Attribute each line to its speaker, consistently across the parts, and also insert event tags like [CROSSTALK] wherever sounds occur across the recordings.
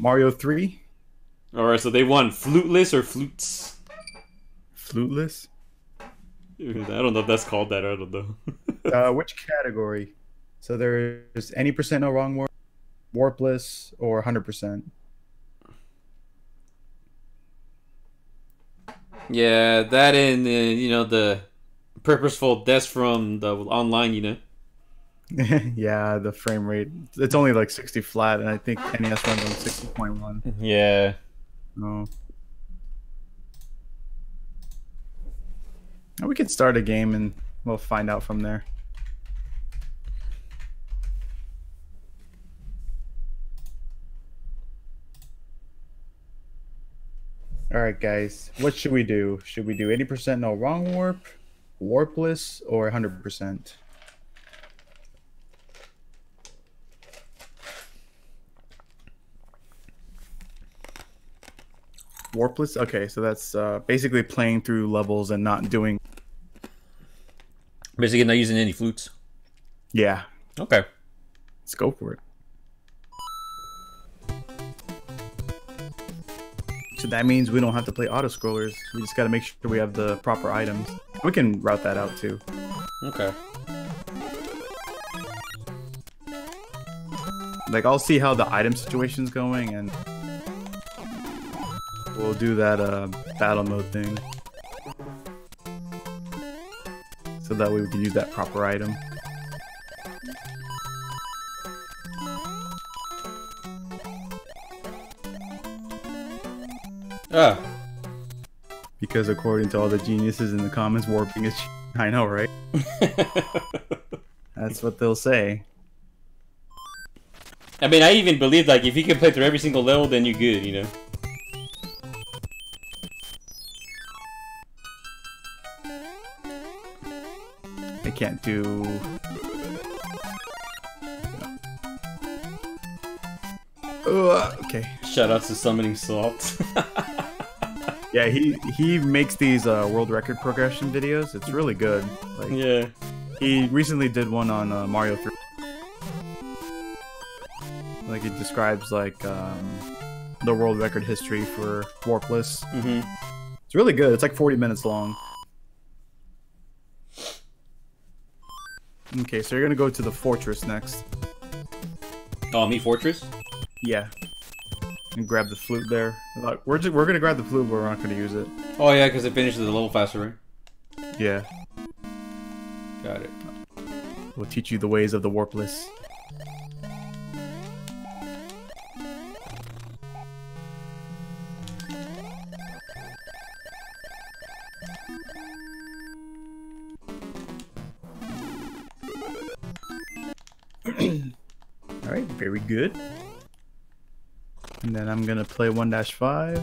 Speaker 1: Mario 3,
Speaker 2: Alright, so they won fluteless or flutes?
Speaker 1: fluteless.
Speaker 2: I don't know if that's called that. I don't know. [LAUGHS]
Speaker 1: Uh, which category? So there's any percent no wrong warp, warpless, or 100%.
Speaker 2: yeah, that and uh, you know the purposeful deaths from the online. You know. [LAUGHS]
Speaker 1: yeah, the frame rate. It's only like 60 flat, and I think NES runs on 60.1.
Speaker 2: Yeah.
Speaker 1: Oh. We could start a game and we'll find out from there. All right, guys. What should we do? Should we do 80% no wrong warp, warpless, or 100%? Warpless? Okay, so that's uh, basically playing through levels and not doing.
Speaker 2: Basically, not using any flutes.
Speaker 1: Yeah,
Speaker 2: Okay.
Speaker 1: let's go for it. So that means we don't have to play auto scrollers. We just got to make sure we have the proper items. We can route that out too.
Speaker 2: Okay.
Speaker 1: Like I'll see how the item situation's going and we'll do that uh battle mode thing. So that way we can use that proper item.
Speaker 2: Ah.
Speaker 1: Because according to all the geniuses in the comments, warping is [LAUGHS] I know, right? [LAUGHS] That's what they'll say.
Speaker 2: I mean, I even believe like if you can play through every single level, then you're good. You know.
Speaker 1: Can't do Ugh, okay.
Speaker 2: Shout out to summoning salt. [LAUGHS]
Speaker 1: Yeah, he he makes these uh, world record progression videos. It's really good. Like
Speaker 2: yeah.
Speaker 1: he recently did one on uh, Mario 3. Like it describes like um, the world record history for warpless.
Speaker 2: hmm
Speaker 1: It's really good. It's like 40 minutes long. Okay, so you're gonna go to the fortress next.
Speaker 2: Oh, me fortress.
Speaker 1: Yeah. And grab the flute there. Like, we're just, we're gonna grab the flute, but we're not gonna use it.
Speaker 2: Oh yeah, because it finishes the level faster, right?
Speaker 1: Yeah.
Speaker 2: Got it.
Speaker 1: We'll teach you the ways of the warpless. [CLEARS THROAT] Alright, very good. And then I'm gonna play 1 5.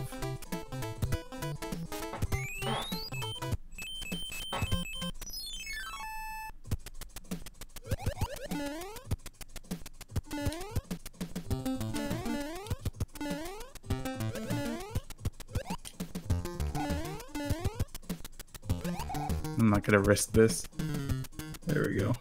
Speaker 1: I'm not gonna risk this. There we go.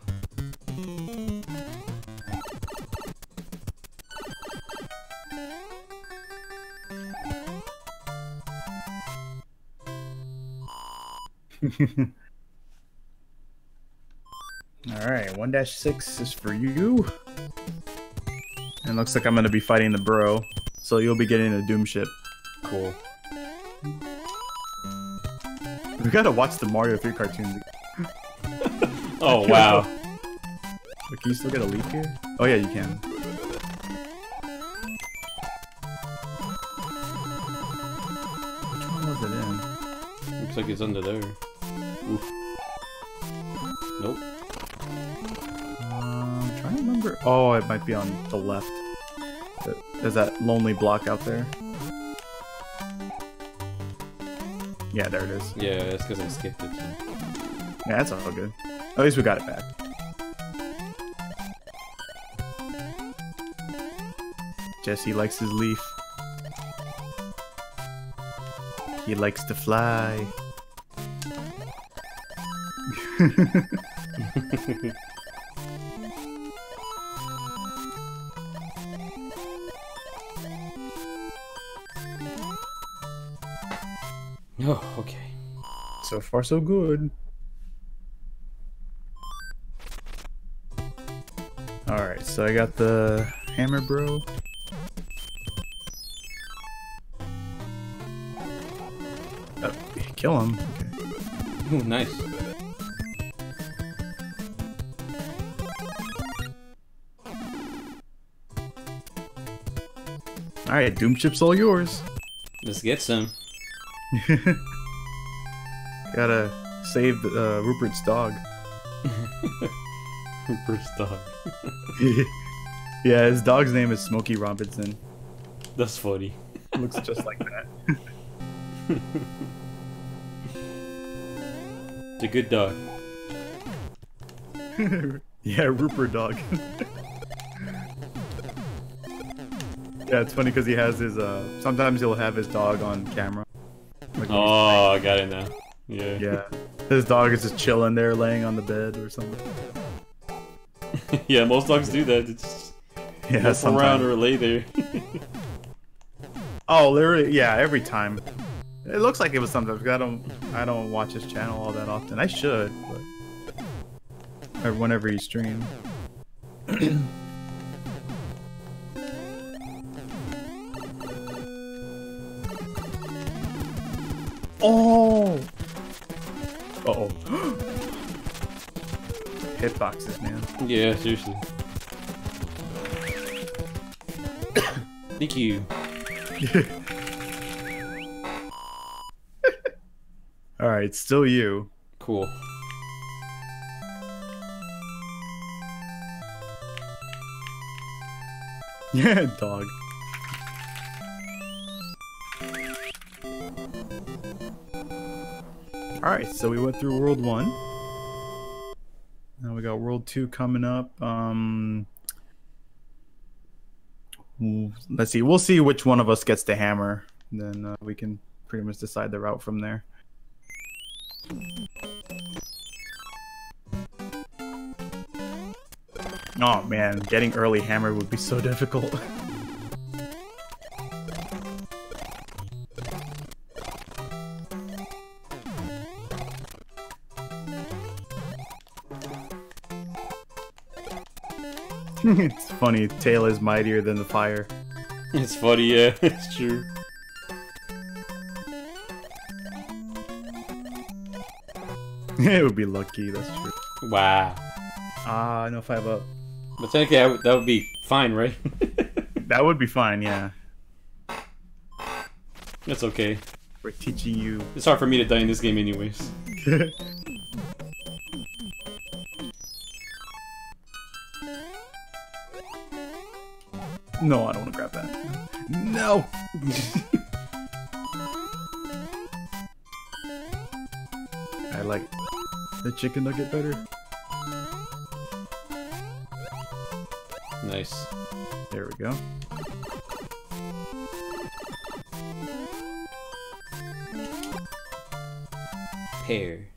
Speaker 1: [LAUGHS] Alright, 1 6 is for you. And looks like I'm gonna be fighting the bro. So you'll be getting a Doom ship.
Speaker 2: Cool.
Speaker 1: We gotta watch the Mario 3 cartoons. [LAUGHS]
Speaker 2: Oh wow. [LAUGHS]
Speaker 1: Wait, can you still get a leaf here? Oh yeah, you can. Which one was it in?
Speaker 2: Looks like it's under there.
Speaker 1: Oh, it might be on the left. Th- There's that lonely block out there. Yeah, there it is.
Speaker 2: Yeah, that's because I skipped it. So.
Speaker 1: Yeah, that's all good. At least we got it back. Jesse likes his leaf. He likes to fly. [LAUGHS] [LAUGHS]
Speaker 2: Oh, okay.
Speaker 1: So far, so good. Alright, so I got the hammer bro. Oh, kill him. Okay.
Speaker 2: Ooh, nice.
Speaker 1: Alright, Doom Ship's all yours.
Speaker 2: Let's get some. [LAUGHS]
Speaker 1: Gotta save uh, Rupert's dog. [LAUGHS]
Speaker 2: First dog. [LAUGHS]
Speaker 1: yeah, his dog's name is Smokey Robinson.
Speaker 2: That's funny.
Speaker 1: Looks just like that.
Speaker 2: It's a good dog.
Speaker 1: yeah, Rupert dog. yeah, it's funny because he has his. Uh, sometimes he'll have his dog on camera. Like when he's
Speaker 2: I got it now. Yeah.
Speaker 1: Yeah. His dog is just chilling there, laying on the bed or something. [LAUGHS]
Speaker 2: yeah, most dogs do that. They just
Speaker 1: Yeah,
Speaker 2: around or lay there.
Speaker 1: Oh, literally, yeah, every time. It looks like it was sometimes. 'cause I don't, I don't watch his channel all that often. I should, but or whenever he streams. [CLEARS THROAT] oh. Uh oh. [GASPS] Hitboxes, man.
Speaker 2: yeah, seriously. [COUGHS] Thank you. [LAUGHS]
Speaker 1: All right, still you.
Speaker 2: Cool. [LAUGHS]
Speaker 1: Yeah, dog. Alright, so we went through World 1. Now we got World 2 coming up. Um let's see. We'll see which one of us gets the hammer. Then uh, we can pretty much decide the route from there. Oh man, getting early hammer would be so difficult. [LAUGHS] [LAUGHS] it's funny, tail is mightier than the fire.
Speaker 2: It's funny, yeah, [LAUGHS] it's true. [LAUGHS]
Speaker 1: it would be lucky, that's true.
Speaker 2: Wow.
Speaker 1: Ah, no five up.
Speaker 2: But technically, I would- that would be fine, right?
Speaker 1: That would be fine, yeah.
Speaker 2: That's okay.
Speaker 1: We're teaching you.
Speaker 2: It's hard for me to die in this game anyways.
Speaker 1: No, I don't want to grab that. No! [LAUGHS] I like the chicken nugget better.
Speaker 2: Nice.
Speaker 1: There we go.
Speaker 2: Pear.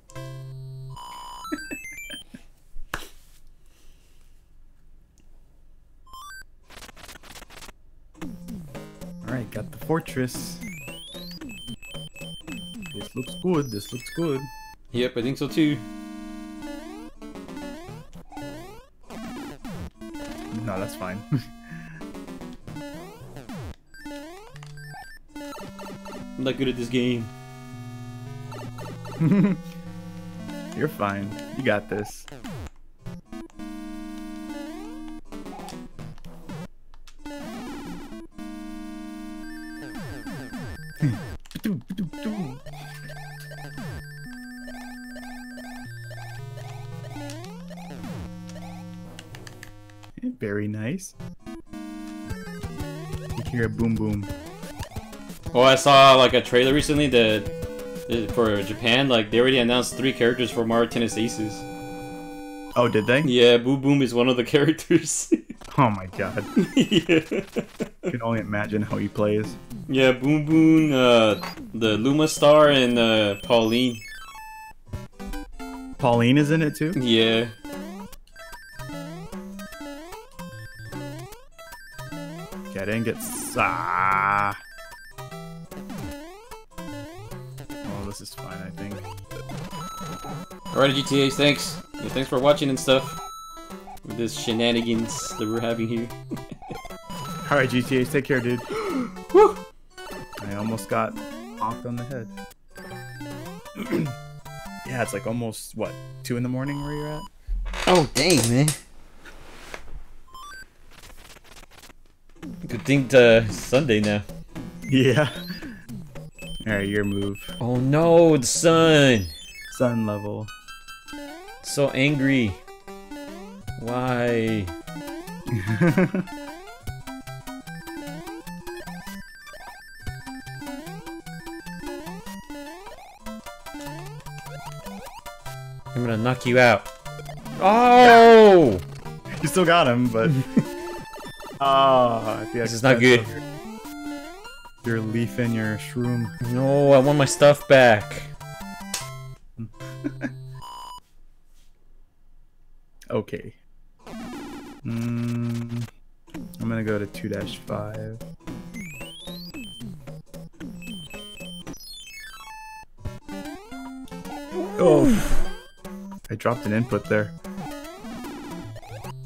Speaker 1: Fortress. This looks good, this looks good.
Speaker 2: Yep, I think so too.
Speaker 1: No, that's fine. [LAUGHS]
Speaker 2: I'm not good at this game. [LAUGHS]
Speaker 1: You're fine. You got this. Eh, very nice. You hear a boom boom.
Speaker 2: Oh, I saw like a trailer recently that that for Japan, like they already announced three characters for Mario Tennis Aces.
Speaker 1: Oh, did they?
Speaker 2: Yeah, Boo Boom is one of the [LAUGHS] characters.
Speaker 1: Oh my god. [LAUGHS]
Speaker 2: yeah.
Speaker 1: I can only imagine how he plays.
Speaker 2: Yeah, Boom Boom, uh, the Luma Star, and uh, Pauline.
Speaker 1: Pauline is in it too?
Speaker 2: Yeah.
Speaker 1: Okay, I didn't get. Ah. this is fine, I think.
Speaker 2: Alright, GTAs, thanks. Yeah, thanks for watching and stuff. With this shenanigans that we're having here. [LAUGHS]
Speaker 1: Alright, GTAs, take care, dude.
Speaker 2: Woo!
Speaker 1: I almost got honked on the head. [CLEARS THROAT] yeah, it's like almost, what, 2 in the morning where you're at?
Speaker 2: Oh, dang, man. Good thing to Sunday now.
Speaker 1: Yeah. Alright, your move.
Speaker 2: Oh no, the sun!
Speaker 1: Sun level.
Speaker 2: So angry. Why? [LAUGHS] gonna knock you out. Oh! [LAUGHS]
Speaker 1: you still got him, but. [LAUGHS] Ah,
Speaker 2: This is not good.
Speaker 1: Your leaf and your shroom.
Speaker 2: No, I want my stuff back. [LAUGHS]
Speaker 1: Okay. Mm, I'm gonna go to 2 5. Oh! I dropped an input there.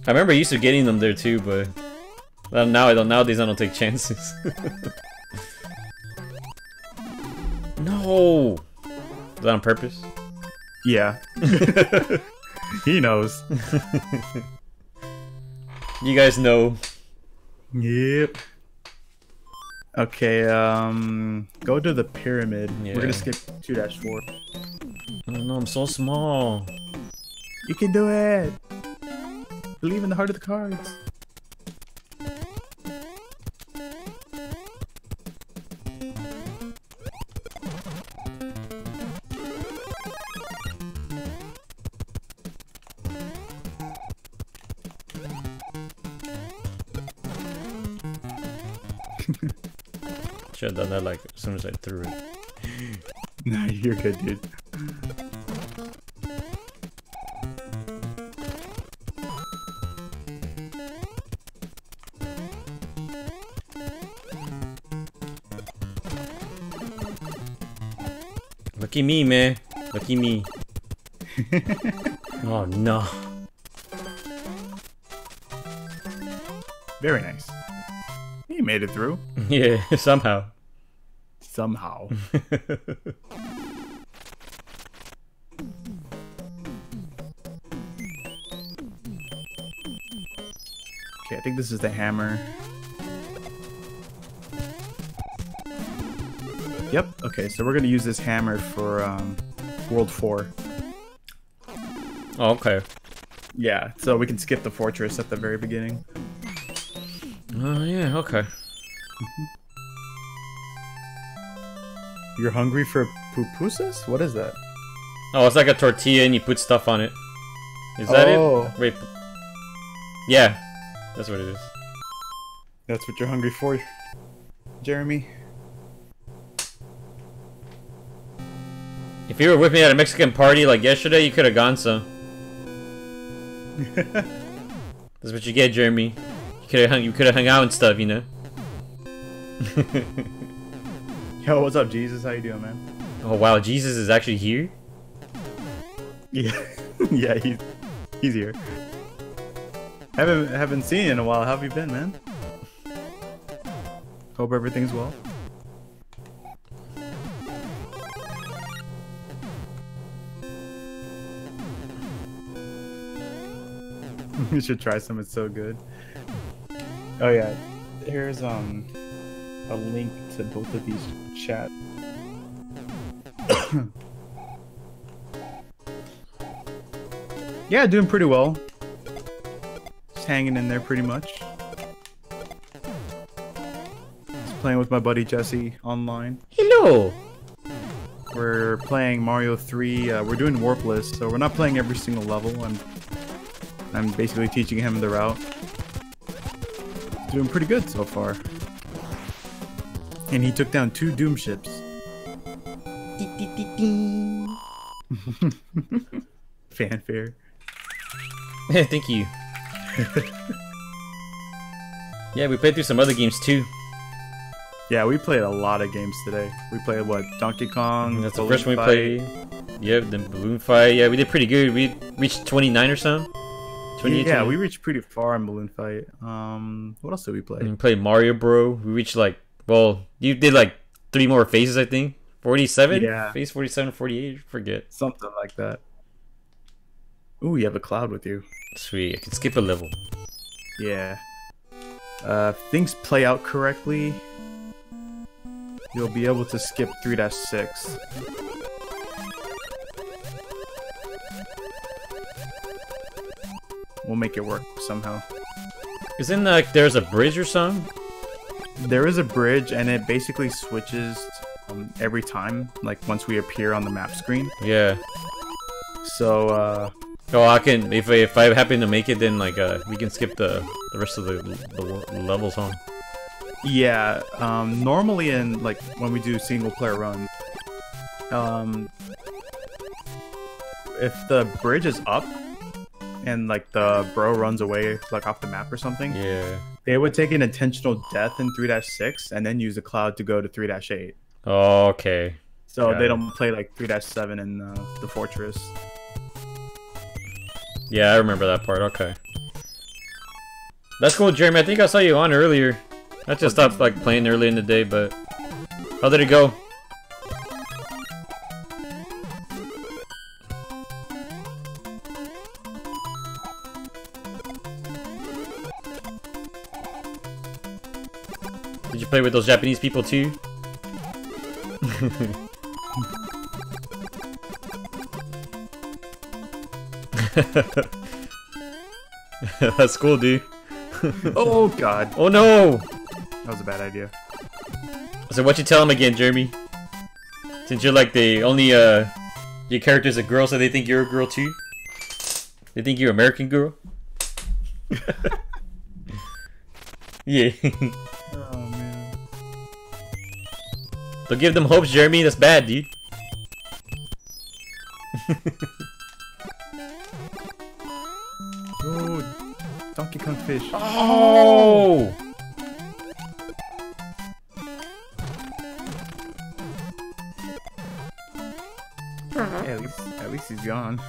Speaker 2: I remember used to getting them there too, but well, now I don't. Nowadays I don't take chances. [LAUGHS] no, is that on purpose?
Speaker 1: Yeah. [LAUGHS] he knows. [LAUGHS]
Speaker 2: You guys know.
Speaker 1: Yep. Okay, um, go to the pyramid. We're gonna skip 2 4.
Speaker 2: Oh no, I'm so small.
Speaker 1: You can do it! Believe in the heart of the cards.
Speaker 2: Should have done that like as soon as I threw it. [LAUGHS]
Speaker 1: Nah, you're good, dude.
Speaker 2: Lucky me, man. Lucky me. [LAUGHS] oh no.
Speaker 1: Very nice. You made it through. [LAUGHS]
Speaker 2: Yeah, somehow.
Speaker 1: Somehow. [LAUGHS] Okay, I think this is the hammer. Yep, okay, so we're gonna use this hammer for um, World 4.
Speaker 2: oh, okay.
Speaker 1: Yeah, so we can skip the fortress at the very beginning.
Speaker 2: Oh yeah, okay.
Speaker 1: You're hungry for pupusas? What is that?
Speaker 2: Oh, it's like a tortilla and you put stuff on it. Is that
Speaker 1: Oh.
Speaker 2: it? Wait. Yeah, that's what it is.
Speaker 1: That's what you're hungry for, Jeremy?
Speaker 2: If you were with me at a Mexican party like yesterday, you could have gone some. [LAUGHS] That's what you get, Jeremy. You could have hung. You could have hung out and stuff, you know. [LAUGHS]
Speaker 1: Yo, what's up, Jesus? How you doing, man?
Speaker 2: Oh wow, Jesus is actually here.
Speaker 1: Yeah, [LAUGHS] yeah, he's he's here. Haven't haven't seen you in a while. How have you been, man? Hope everything's well. [LAUGHS] you should try some. It's so good. Oh yeah, here's um a link to both of these chat. [COUGHS] Yeah, doing pretty well. Just hanging in there pretty much. Just playing with my buddy Jesse online.
Speaker 2: Hello.
Speaker 1: We're playing Mario 3. Uh, we're doing warpless, so we're not playing every single level. I'm, I'm basically teaching him the route. Doing pretty good so far. And he took down two Doom ships. [LAUGHS] Fanfare.
Speaker 2: Thank you. yeah, we played through some other games too.
Speaker 1: Yeah, we played a lot of games today. We played what Donkey Kong.
Speaker 2: That's the first one we played. Yep, then balloon fight. Yeah, we did pretty good. We reached 29 or something. 28,
Speaker 1: Yeah,
Speaker 2: 20.
Speaker 1: we reached pretty far in Balloon Fight. Um, what else did we play?
Speaker 2: We played Mario Bro. We reached like, well, you did like three more phases, I think. 47?
Speaker 1: Yeah.
Speaker 2: Phase 47, 48, forget.
Speaker 1: Something like that. Ooh, you have a cloud with you.
Speaker 2: Sweet, I can skip a level.
Speaker 1: Yeah. Uh, if things play out correctly, you'll be able to skip 3-6. We'll make it work somehow.
Speaker 2: Isn't like there's a bridge or something?
Speaker 1: There is a bridge, and it basically switches um, every time, like once we appear on the map screen.
Speaker 2: Yeah.
Speaker 1: So, uh,
Speaker 2: Oh, I can if I, if I happen to make it, then like uh we can skip the the rest of the, the levels on.
Speaker 1: Yeah, um, normally in like when we do single player runs, um, if the bridge is up and like the bro runs away like off the map or something,
Speaker 2: Yeah.
Speaker 1: they would take an intentional death in 3-6 and then use the cloud to go to 3-8.
Speaker 2: Oh, Okay.
Speaker 1: So
Speaker 2: Got
Speaker 1: they
Speaker 2: it.
Speaker 1: don't play like 3-7 in uh, the fortress.
Speaker 2: Yeah, I remember that part. Okay. That's cool, Jeremy. I think I saw you on earlier. I just stopped like playing early in the day, but how did it go? Play with those Japanese people too? [LAUGHS] That's cool, dude. [LAUGHS]
Speaker 1: oh god,
Speaker 2: Oh no!
Speaker 1: that was a bad idea.
Speaker 2: So what you tell him again, Jeremy? Since you're like the only uh your character's a girl, so they think you're a girl too. They think you're American girl. [LAUGHS] yeah. Don't give them hopes, Jeremy. That's bad, dude.
Speaker 1: Oh, Donkey Kong fish.
Speaker 2: Oh!
Speaker 1: Hey, at least, at least he's gone. [LAUGHS]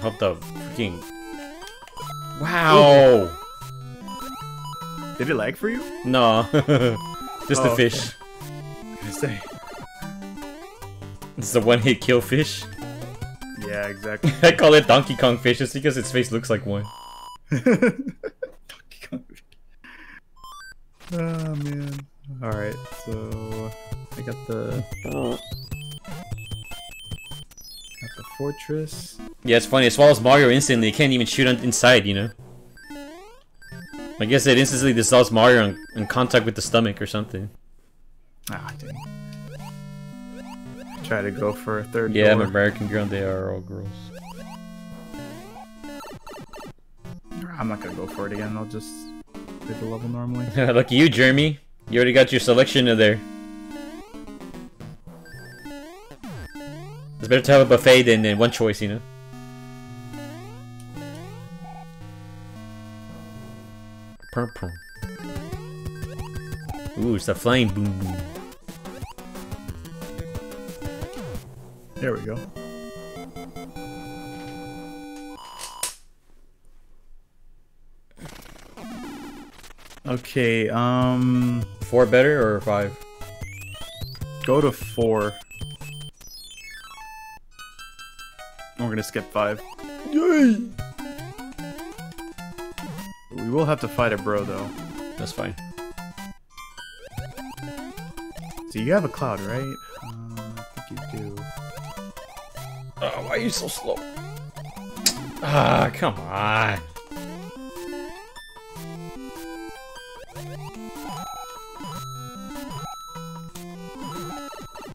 Speaker 2: Hope the freaking. Wow!
Speaker 1: Did it lag for you?
Speaker 2: No. [LAUGHS] Just
Speaker 1: Oh,
Speaker 2: the
Speaker 1: okay.
Speaker 2: fish.
Speaker 1: I say.
Speaker 2: It's the one hit kill fish.
Speaker 1: Yeah, exactly. [LAUGHS]
Speaker 2: I call it Donkey Kong fish just because its face looks like one. [LAUGHS]
Speaker 1: Donkey Kong. fish. Oh man. All right, so I got the got the fortress.
Speaker 2: Yeah, it's funny. It swallows Mario instantly. It can't even shoot inside, you know? I guess it instantly dissolves Mario in, in contact with the stomach or something.
Speaker 1: Ah, dang. Try to go for a third.
Speaker 2: Yeah, I'm. American girl. They are all girls.
Speaker 1: I'm not gonna go for it again. I'll just play the level normally. [LAUGHS]
Speaker 2: Lucky you, Jeremy. You already got your selection in there. It's better to have a buffet than, than one choice, you know? Pum, pum. Ooh, it's the flame boom boom.
Speaker 1: There we go. Okay, um,
Speaker 2: Four better or five?
Speaker 1: go to four. We're gonna skip five.
Speaker 2: Yay!
Speaker 1: We will have to fight a bro though.
Speaker 2: That's fine.
Speaker 1: So you have a cloud, right? Uh, I think you do.
Speaker 2: Oh, why are you so slow? Ah, come on.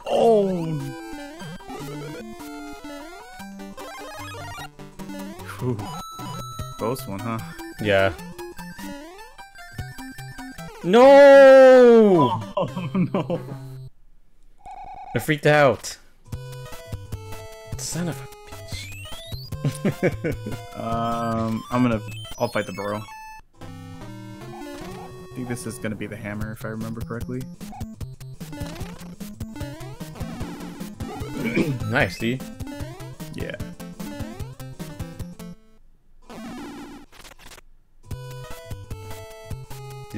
Speaker 1: Oh. Whew. Close one, huh?
Speaker 2: Yeah. No!
Speaker 1: Oh [LAUGHS] no.
Speaker 2: I freaked out. Son of a [LAUGHS] bitch.
Speaker 1: Um, I'm gonna. I'll fight the bro. I think this is gonna be the hammer, if I remember correctly. [CLEARS THROAT]
Speaker 2: nice, dude.
Speaker 1: Yeah.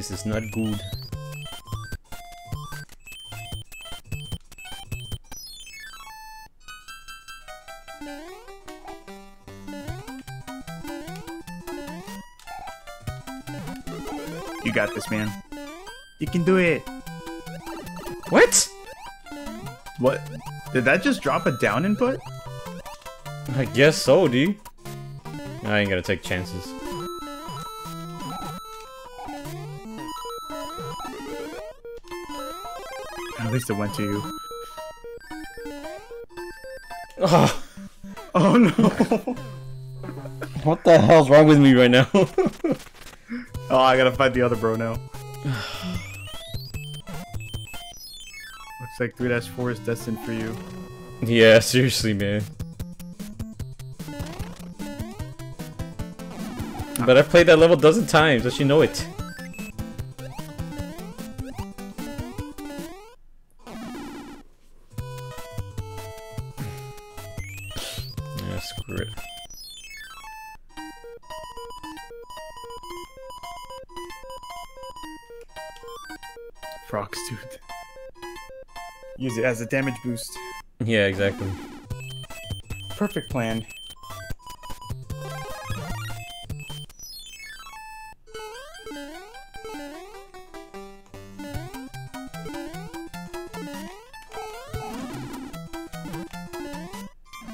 Speaker 2: This is not good.
Speaker 1: You got this, man. You can do it.
Speaker 2: What?
Speaker 1: What? Did that just drop a down input?
Speaker 2: I guess so, dude. I ain't gonna take chances.
Speaker 1: At least it went to you.
Speaker 2: Oh, [LAUGHS]
Speaker 1: Oh no! [LAUGHS]
Speaker 2: what the hell's wrong with me right now? [LAUGHS]
Speaker 1: oh, I gotta fight the other bro now. [SIGHS] Looks like 3-4 is destined for you.
Speaker 2: yeah, seriously, man. Ah. But I've played that level a dozen times, don't you know it? It
Speaker 1: as a damage boost.
Speaker 2: Yeah, exactly.
Speaker 1: Perfect plan.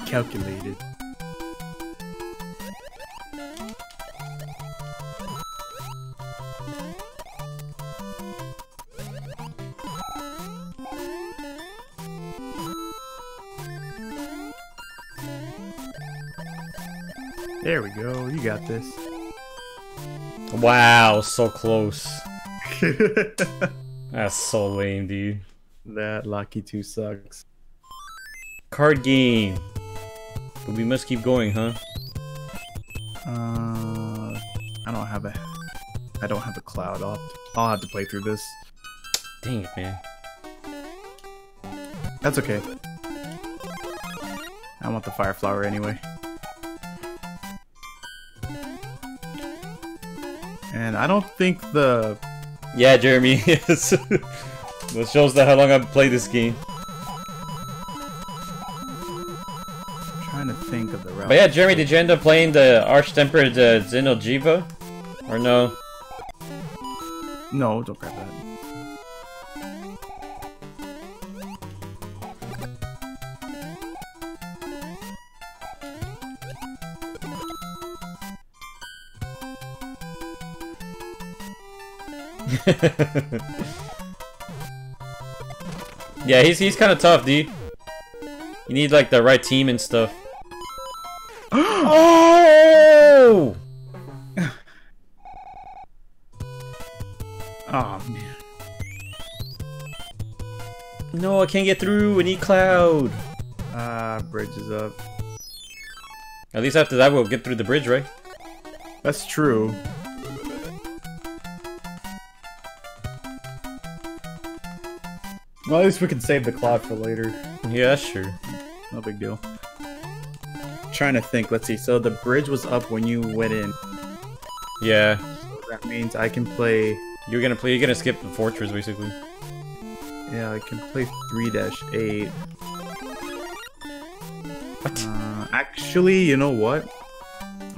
Speaker 1: Calculated. There we go. You got this.
Speaker 2: Wow, so close. [LAUGHS] That's so lame, dude.
Speaker 1: that Lucky 2 sucks.
Speaker 2: Card game. But we must keep going, huh?
Speaker 1: Uh, I don't have a, I don't have a cloud. I'll, have to, I'll have to play through this.
Speaker 2: Dang it, man.
Speaker 1: That's okay. I want the fire flower anyway. And I don't think the
Speaker 2: Yeah, Jeremy. [LAUGHS] Yes. that shows that how long I've played this game.
Speaker 1: I'm trying to think of the route.
Speaker 2: But yeah, Jeremy, did you end up playing the Arch-Tempered uh, Xeno'jiiva? Or no?
Speaker 1: No, don't grab that.
Speaker 2: Yeah, he's he's kind of tough, dude. You need like the right team and stuff. [GASPS] oh!
Speaker 1: Oh man.
Speaker 2: No, I can't get through. I need cloud.
Speaker 1: Ah, bridge is up.
Speaker 2: At least after that, we'll get through the bridge, right?
Speaker 1: That's true. Well, at least we can save the cloud for later.
Speaker 2: Yeah, sure.
Speaker 1: No big deal. Trying to think. Let's see. So the bridge was up when you went in.
Speaker 2: Yeah,
Speaker 1: So that means I can play.
Speaker 2: you're gonna play. You're gonna skip the fortress, basically.
Speaker 1: Yeah, I can play three dash eight.
Speaker 2: What?
Speaker 1: Uh, actually, you know what?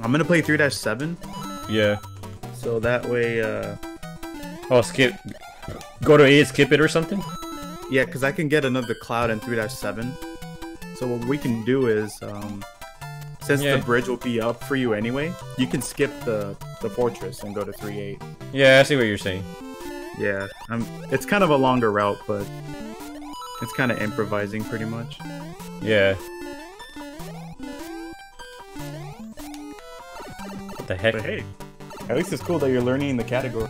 Speaker 1: I'm gonna play three dash seven.
Speaker 2: Yeah.
Speaker 1: So that way, uh,
Speaker 2: Oh, skip. Go to eight, skip it or something.
Speaker 1: Yeah, because I can get another cloud in 3-7. So what we can do is, um, since
Speaker 2: Yeah.
Speaker 1: the bridge will be up for you anyway, you can skip the the fortress and go to three eight.
Speaker 2: Yeah, I see what you're saying.
Speaker 1: Yeah, I'm. It's kind of a longer route, but it's kind of improvising pretty much.
Speaker 2: Yeah. What the heck?
Speaker 1: But hey, at least it's cool that you're learning the category.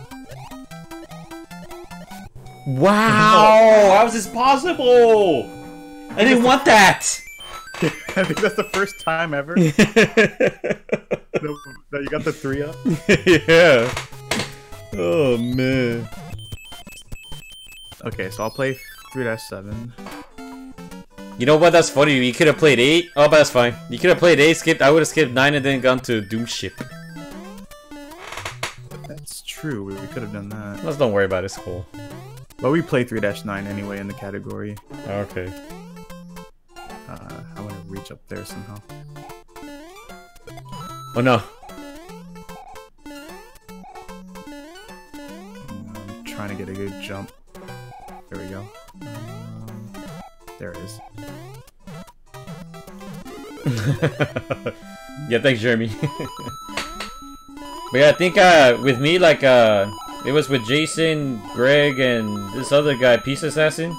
Speaker 2: Wow! Oh, how is this possible? I didn't want that. [LAUGHS] [LAUGHS]
Speaker 1: I think that's the first time ever [LAUGHS] that that you got the three up.
Speaker 2: yeah. Oh man.
Speaker 1: Okay, so I'll play 3-7.
Speaker 2: You know what? That's funny. You could have played eight. Oh, but that's fine. You could have played eight. Skipped. I would have skipped nine and then gone to Doom Ship.
Speaker 1: That's true, we, we could have done that.
Speaker 2: Let's don't worry about it. It's cool.
Speaker 1: But we play 3-9 anyway in the category.
Speaker 2: Okay.
Speaker 1: Uh, I want to reach up there somehow.
Speaker 2: Oh no.
Speaker 1: I'm trying to get a good jump. There we go. Um, there it is. [LAUGHS]
Speaker 2: yeah, thanks, Jeremy. [LAUGHS] but yeah, I think uh, with me, like, uh, it was with Jason, Greg, and this other guy, Peace Assassin.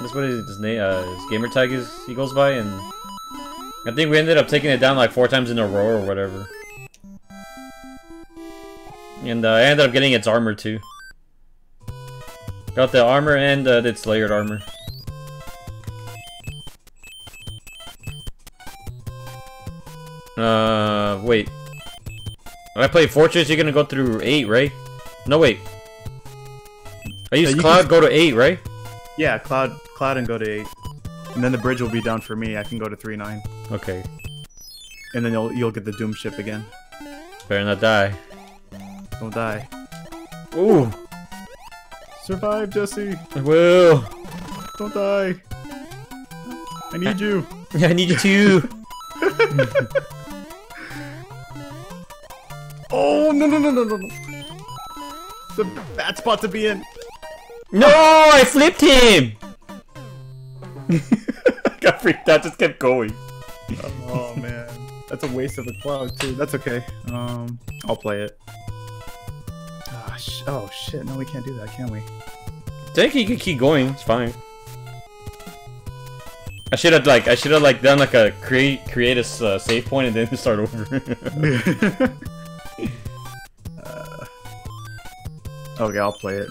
Speaker 2: That's what his, his name, uh, his gamer tag is. He goes by, and I think we ended up taking it down like four times in a row or whatever. And uh, I ended up getting its armor too. Got the armor and uh, its layered armor. Uh, wait. When I play Fortress, you're gonna go through 8, right? No, wait. I use Cloud,
Speaker 1: can-
Speaker 2: go to 8, right?
Speaker 1: Yeah, Cloud, Cloud and go to 8. And then the bridge will be down for me. I can go to 3-9.
Speaker 2: Okay.
Speaker 1: And then you'll you'll get the Doom ship again.
Speaker 2: Better not die.
Speaker 1: Don't die.
Speaker 2: Ooh!
Speaker 1: Survive, Jesse!
Speaker 2: I will!
Speaker 1: Don't die! I need you!
Speaker 2: Yeah, [LAUGHS] I need you too! [LAUGHS]
Speaker 1: Oh, no, no, no, no, no, no! It's a bad spot to be in!
Speaker 2: no! I flipped him! [LAUGHS] Got freaked out, just kept going.
Speaker 1: Oh, man. That's a waste of a cloud, too. That's okay. Um, I'll play it. Ah, sh oh, shit. No, we can't do that, can we?
Speaker 2: think you can keep going, it's fine. I should have like I should have like done like a create create a uh, save point and then [LAUGHS] start over. [LAUGHS]
Speaker 1: okay, I'll play it.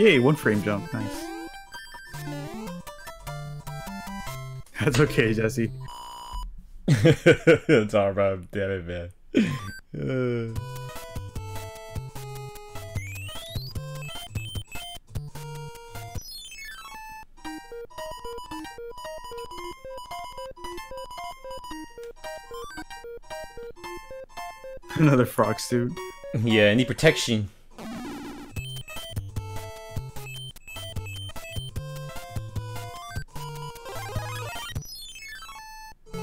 Speaker 1: Yay, one frame jump. Nice. [LAUGHS] That's okay, Jesse.
Speaker 2: It's alright, damn it, man. Uh,
Speaker 1: Another frog suit.
Speaker 2: yeah, I need protection.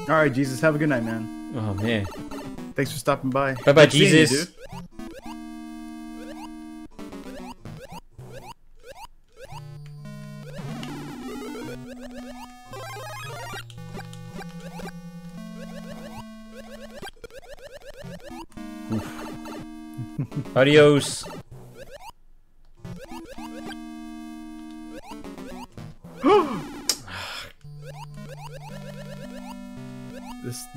Speaker 1: Alright, Jesus, have a good night, man.
Speaker 2: Oh man.
Speaker 1: Thanks for stopping by.
Speaker 2: Bye bye,
Speaker 1: Good seeing you,
Speaker 2: Jesus.
Speaker 1: dude.
Speaker 2: Adios.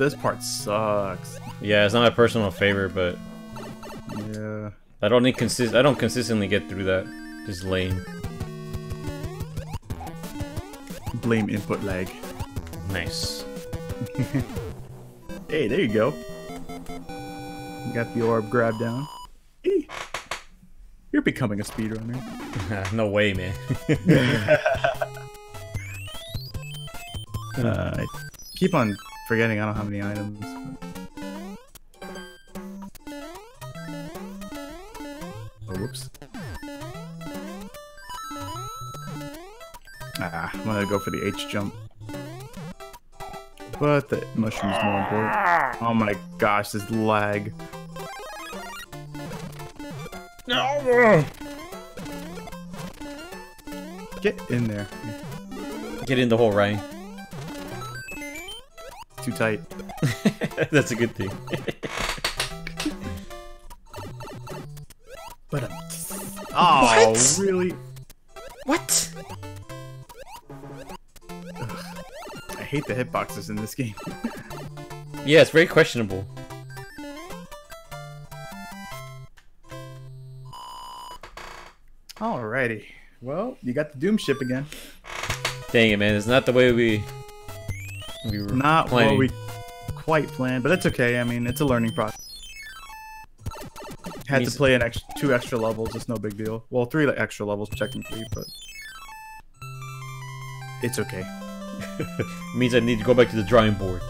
Speaker 1: This part sucks.
Speaker 2: Yeah, it's not my personal favorite, but
Speaker 1: Yeah.
Speaker 2: I don't inconsist I don't consistently get through that. Just lame.
Speaker 1: Blame input lag.
Speaker 2: Nice. [LAUGHS]
Speaker 1: Hey, there you go. Got the orb grab down. Eee. You're becoming a speedrunner. [LAUGHS]
Speaker 2: no way, man. [LAUGHS]
Speaker 1: Uh, I keep on forgetting I don't have any items. Oh, whoops. Ah, I'm gonna go for the H jump. But the mushroom's more important. Oh my gosh, this lag. Get in there.
Speaker 2: Get in the hole, Ryan.
Speaker 1: Too tight. [LAUGHS]
Speaker 2: That's a good thing.
Speaker 1: But um, oh,
Speaker 2: What?
Speaker 1: really?
Speaker 2: What?
Speaker 1: I hate the hitboxes in this game. [LAUGHS]
Speaker 2: Yeah, it's very questionable.
Speaker 1: Alrighty. Well, you got the Doom ship again.
Speaker 2: Dang it, man! It's not the way we we were
Speaker 1: Not
Speaker 2: planning.
Speaker 1: what we quite planned, but that's okay. I mean, it's a learning process. Had to play an ex- two extra levels. It's no big deal. Well, three extra levels technically, but it's okay. [LAUGHS]
Speaker 2: means I need to go back to the drawing board.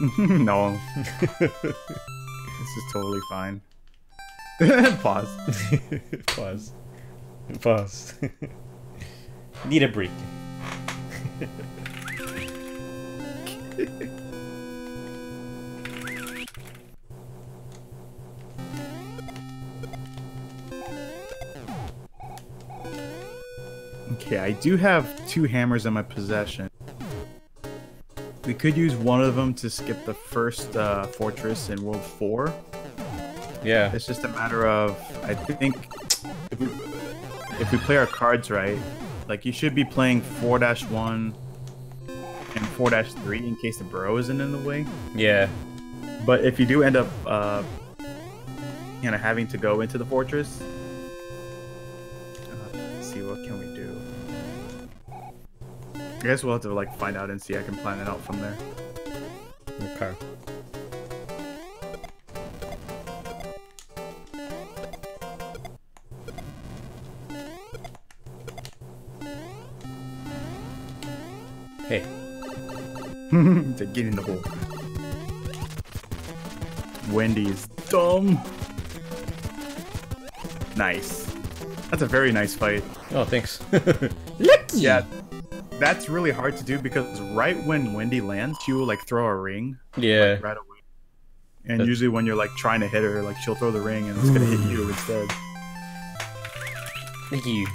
Speaker 2: [LAUGHS]
Speaker 1: no, this is totally fine. [LAUGHS] Pause.
Speaker 2: Pause. Pause. need a break.
Speaker 1: Okay, I do have two hammers in my possession. We could use one of them to skip the first uh, fortress in World 4.
Speaker 2: Yeah.
Speaker 1: It's just a matter of, I think, if we, if we play our cards right, like you should be playing 4-1 and 4-3 in case the burrow isn't in the way.
Speaker 2: Yeah.
Speaker 1: But if you do end up, uh, you know, having to go into the fortress, uh, let's see what can we do. I guess we'll have to like find out and see. I can plan it out from there.
Speaker 2: Okay. [LAUGHS]
Speaker 1: to get in the hole. Wendy is dumb. Nice. That's a very nice fight.
Speaker 2: Oh, thanks. [LAUGHS]
Speaker 1: Yeah, that's really hard to do because right when Wendy lands, she will like throw a ring
Speaker 2: yeah.
Speaker 1: right away. And
Speaker 2: That's-
Speaker 1: usually when you're like trying to hit her, like she'll throw the ring and it's gonna hit you [SIGHS] instead.
Speaker 2: Thank you.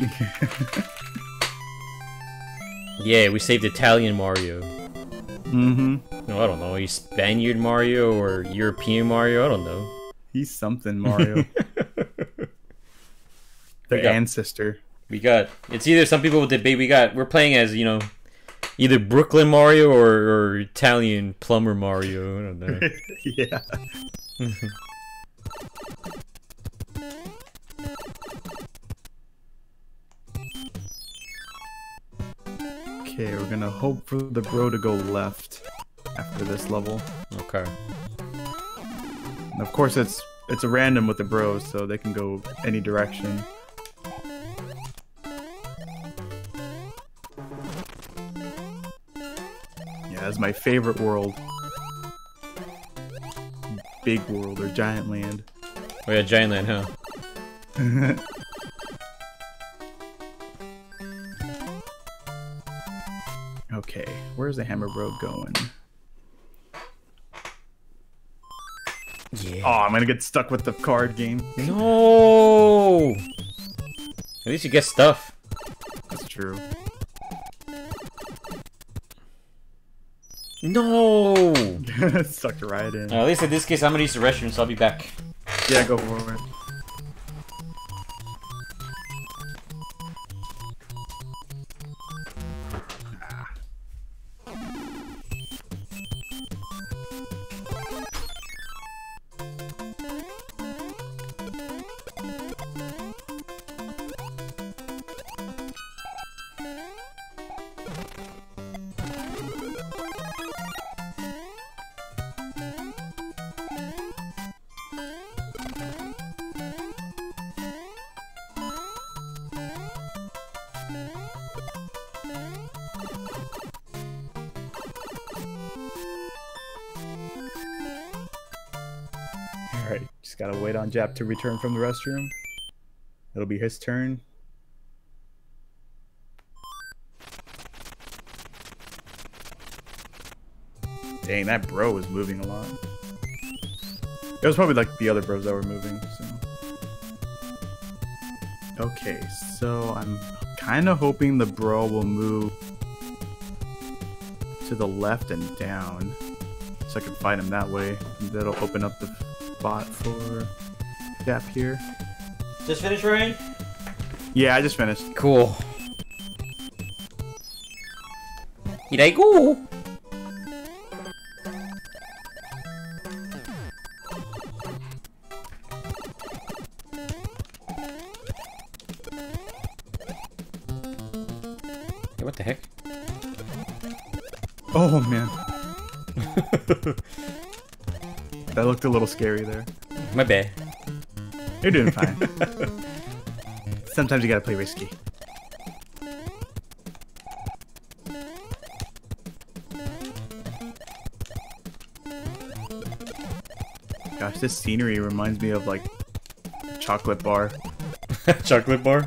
Speaker 2: [LAUGHS] Yeah, we saved Italian Mario.
Speaker 1: Mm-hmm.
Speaker 2: No, I don't know. He's Spaniard Mario or European Mario. I don't know.
Speaker 1: He's something, Mario. [LAUGHS] the
Speaker 2: got-
Speaker 1: ancestor.
Speaker 2: We got. It's either some people will debate. We got. We're playing as you know, either Brooklyn Mario or, or Italian plumber Mario. I don't know. [LAUGHS]
Speaker 1: yeah. [LAUGHS] Okay, we're gonna hope for the bro to go left after this level.
Speaker 2: okay.
Speaker 1: And of course, it's it's a random with the bros, so they can go any direction. Yeah, that's my favorite world. Big world or giant land.
Speaker 2: Oh yeah, Giant Land, huh? [LAUGHS]
Speaker 1: where's the hammer bro going?
Speaker 2: Yeah.
Speaker 1: Oh, I'm gonna get stuck with the card game.
Speaker 2: No. At least you get stuff.
Speaker 1: That's true.
Speaker 2: No. [LAUGHS]
Speaker 1: Sucked right in.
Speaker 2: Uh, at least in this case, I'm gonna use the restroom, so I'll be back.
Speaker 1: Yeah, go for it. Just gotta wait on Jap to return from the restroom. It'll be his turn. Dang, that bro was moving a lot. It was probably like the other bros that were moving, so. Okay, so I'm kind of hoping the bro will move to the left and down so I can fight him that way. That'll open up the spot for Jap here.
Speaker 2: Just finish, Ryan.
Speaker 1: Yeah, I just finished.
Speaker 2: Cool. Here I go.
Speaker 1: Looked a little scary there.
Speaker 2: My bad.
Speaker 1: You're doing fine. [LAUGHS] Sometimes you gotta play risky. Gosh, this scenery reminds me of like chocolate bar. [LAUGHS]
Speaker 2: Chocolate bar?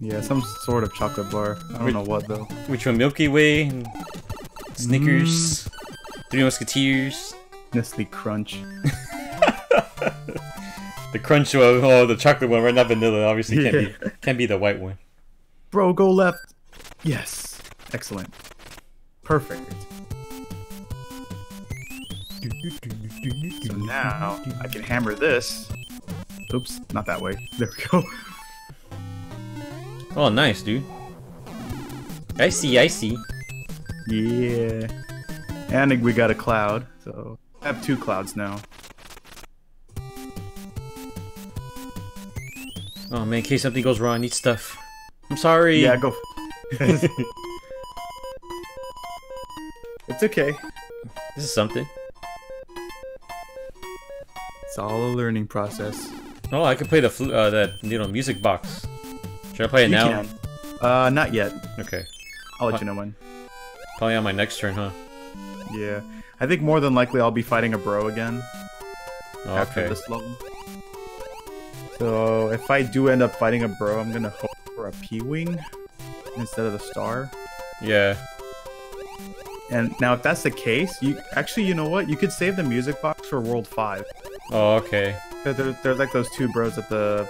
Speaker 1: Yeah, some sort of chocolate bar. I don't
Speaker 2: Wait.
Speaker 1: know what though.
Speaker 2: Which one? Milky Way? and Snickers? Mm. Three Musketeers?
Speaker 1: Nestle Crunch. [LAUGHS]
Speaker 2: The crunch one, oh, the chocolate one, right? Not vanilla. Obviously, can't be can't be the white one.
Speaker 1: Bro, go left. Yes. Excellent. Perfect. So now I can hammer this. Oops, not that way. There we go.
Speaker 2: Oh, nice, dude. I see, I see.
Speaker 1: Yeah. And we got a cloud, so I have two clouds now.
Speaker 2: Oh man, in case something goes wrong, I need stuff. I'm sorry.
Speaker 1: Yeah, go. [LAUGHS] it's okay.
Speaker 2: This is something.
Speaker 1: It's all a learning process.
Speaker 2: Oh, I can play the flu- uh, that you know music box. Should I play it
Speaker 1: You
Speaker 2: now?
Speaker 1: can. Uh, not yet.
Speaker 2: Okay.
Speaker 1: I'll let you know when.
Speaker 2: Probably on my next turn, huh?
Speaker 1: Yeah. I think more than likely I'll be fighting a bro again.
Speaker 2: Oh,
Speaker 1: after this level. So if I do end up fighting a bro, I'm gonna hope for a P-wing instead of the star.
Speaker 2: Yeah.
Speaker 1: And now if that's the case, you actually you know what? You could save the music box for World Five.
Speaker 2: Oh, okay.
Speaker 1: 'Cause There, there's like those two bros at the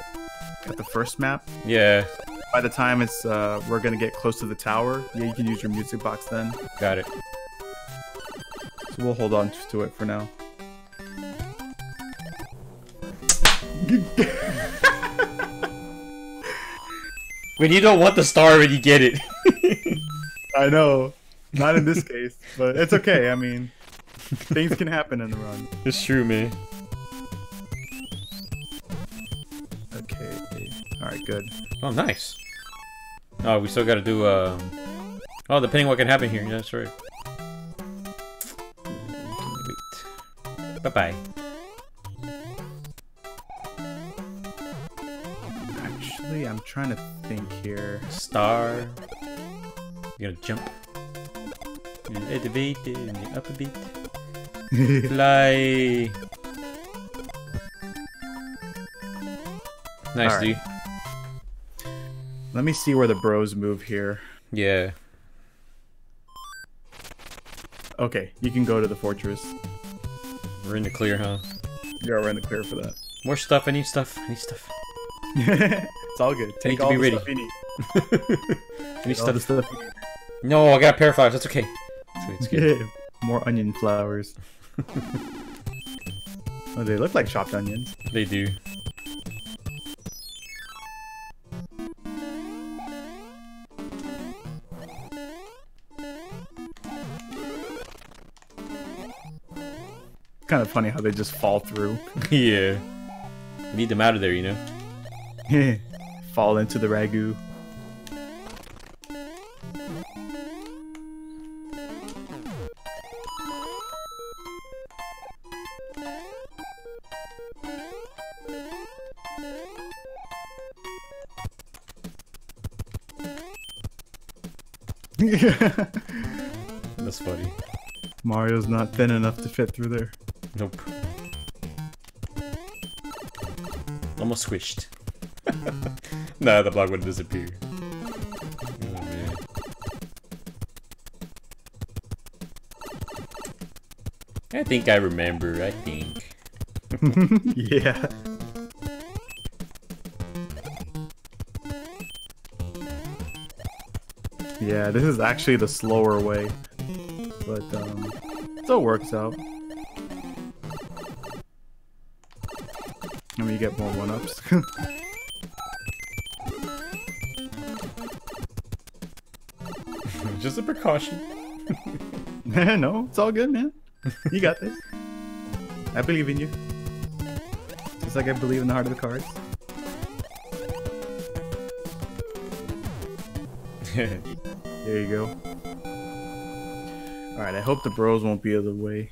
Speaker 1: at the first map.
Speaker 2: Yeah.
Speaker 1: By the time it's uh, we're gonna get close to the tower, yeah, you can use your music box then.
Speaker 2: Got it.
Speaker 1: So we'll hold on to it for now. [LAUGHS]
Speaker 2: When you don't want the star, when you get it. [LAUGHS]
Speaker 1: I know, not in this case, but it's okay. I mean, things can happen in the run.
Speaker 2: it's true, man.
Speaker 1: Okay. All right. Good.
Speaker 2: Oh, nice. Oh, we still gotta do, um... Oh, depending what can happen here. Yeah, that's right. Bye-bye.
Speaker 1: Actually, I'm trying to think here.
Speaker 2: Star. You're gonna jump. You elevate it and you up a bit. Fly. Nice,
Speaker 1: Alright.
Speaker 2: dude.
Speaker 1: Let me see where the bros move here.
Speaker 2: Yeah.
Speaker 1: Okay, you can go to the fortress.
Speaker 2: We're in the clear, huh?
Speaker 1: Yeah, we're in the clear for that.
Speaker 2: More stuff. I need stuff. I need stuff. [LAUGHS]
Speaker 1: it's all good. Take all
Speaker 2: be
Speaker 1: the
Speaker 2: ready.
Speaker 1: stuff you need. [LAUGHS]
Speaker 2: I need stuff.
Speaker 1: stuff.
Speaker 2: No, I got a pair of flowers. That's okay. It's good. It's good.
Speaker 1: Yeah, more onion flowers. [LAUGHS] oh, they look like chopped onions.
Speaker 2: They do.
Speaker 1: Kind of funny how they just fall through. [LAUGHS]
Speaker 2: yeah. We need them out of there, you know? [LAUGHS]
Speaker 1: fall into the ragu. [LAUGHS]
Speaker 2: That's funny.
Speaker 1: Mario's not thin enough to fit through there.
Speaker 2: Nope. Almost squished. [LAUGHS] nah, the block would disappear. Oh. I think I remember, I think. [LAUGHS]
Speaker 1: yeah. Yeah, this is actually the slower way. But, um, still works out. Get more one-ups. [LAUGHS]
Speaker 2: Just a precaution. [LAUGHS]
Speaker 1: no, it's all good, man. You got this. I believe in you. Just like I believe in the heart of the cards. [LAUGHS] There you go. Alright, I hope the bros won't be of the way.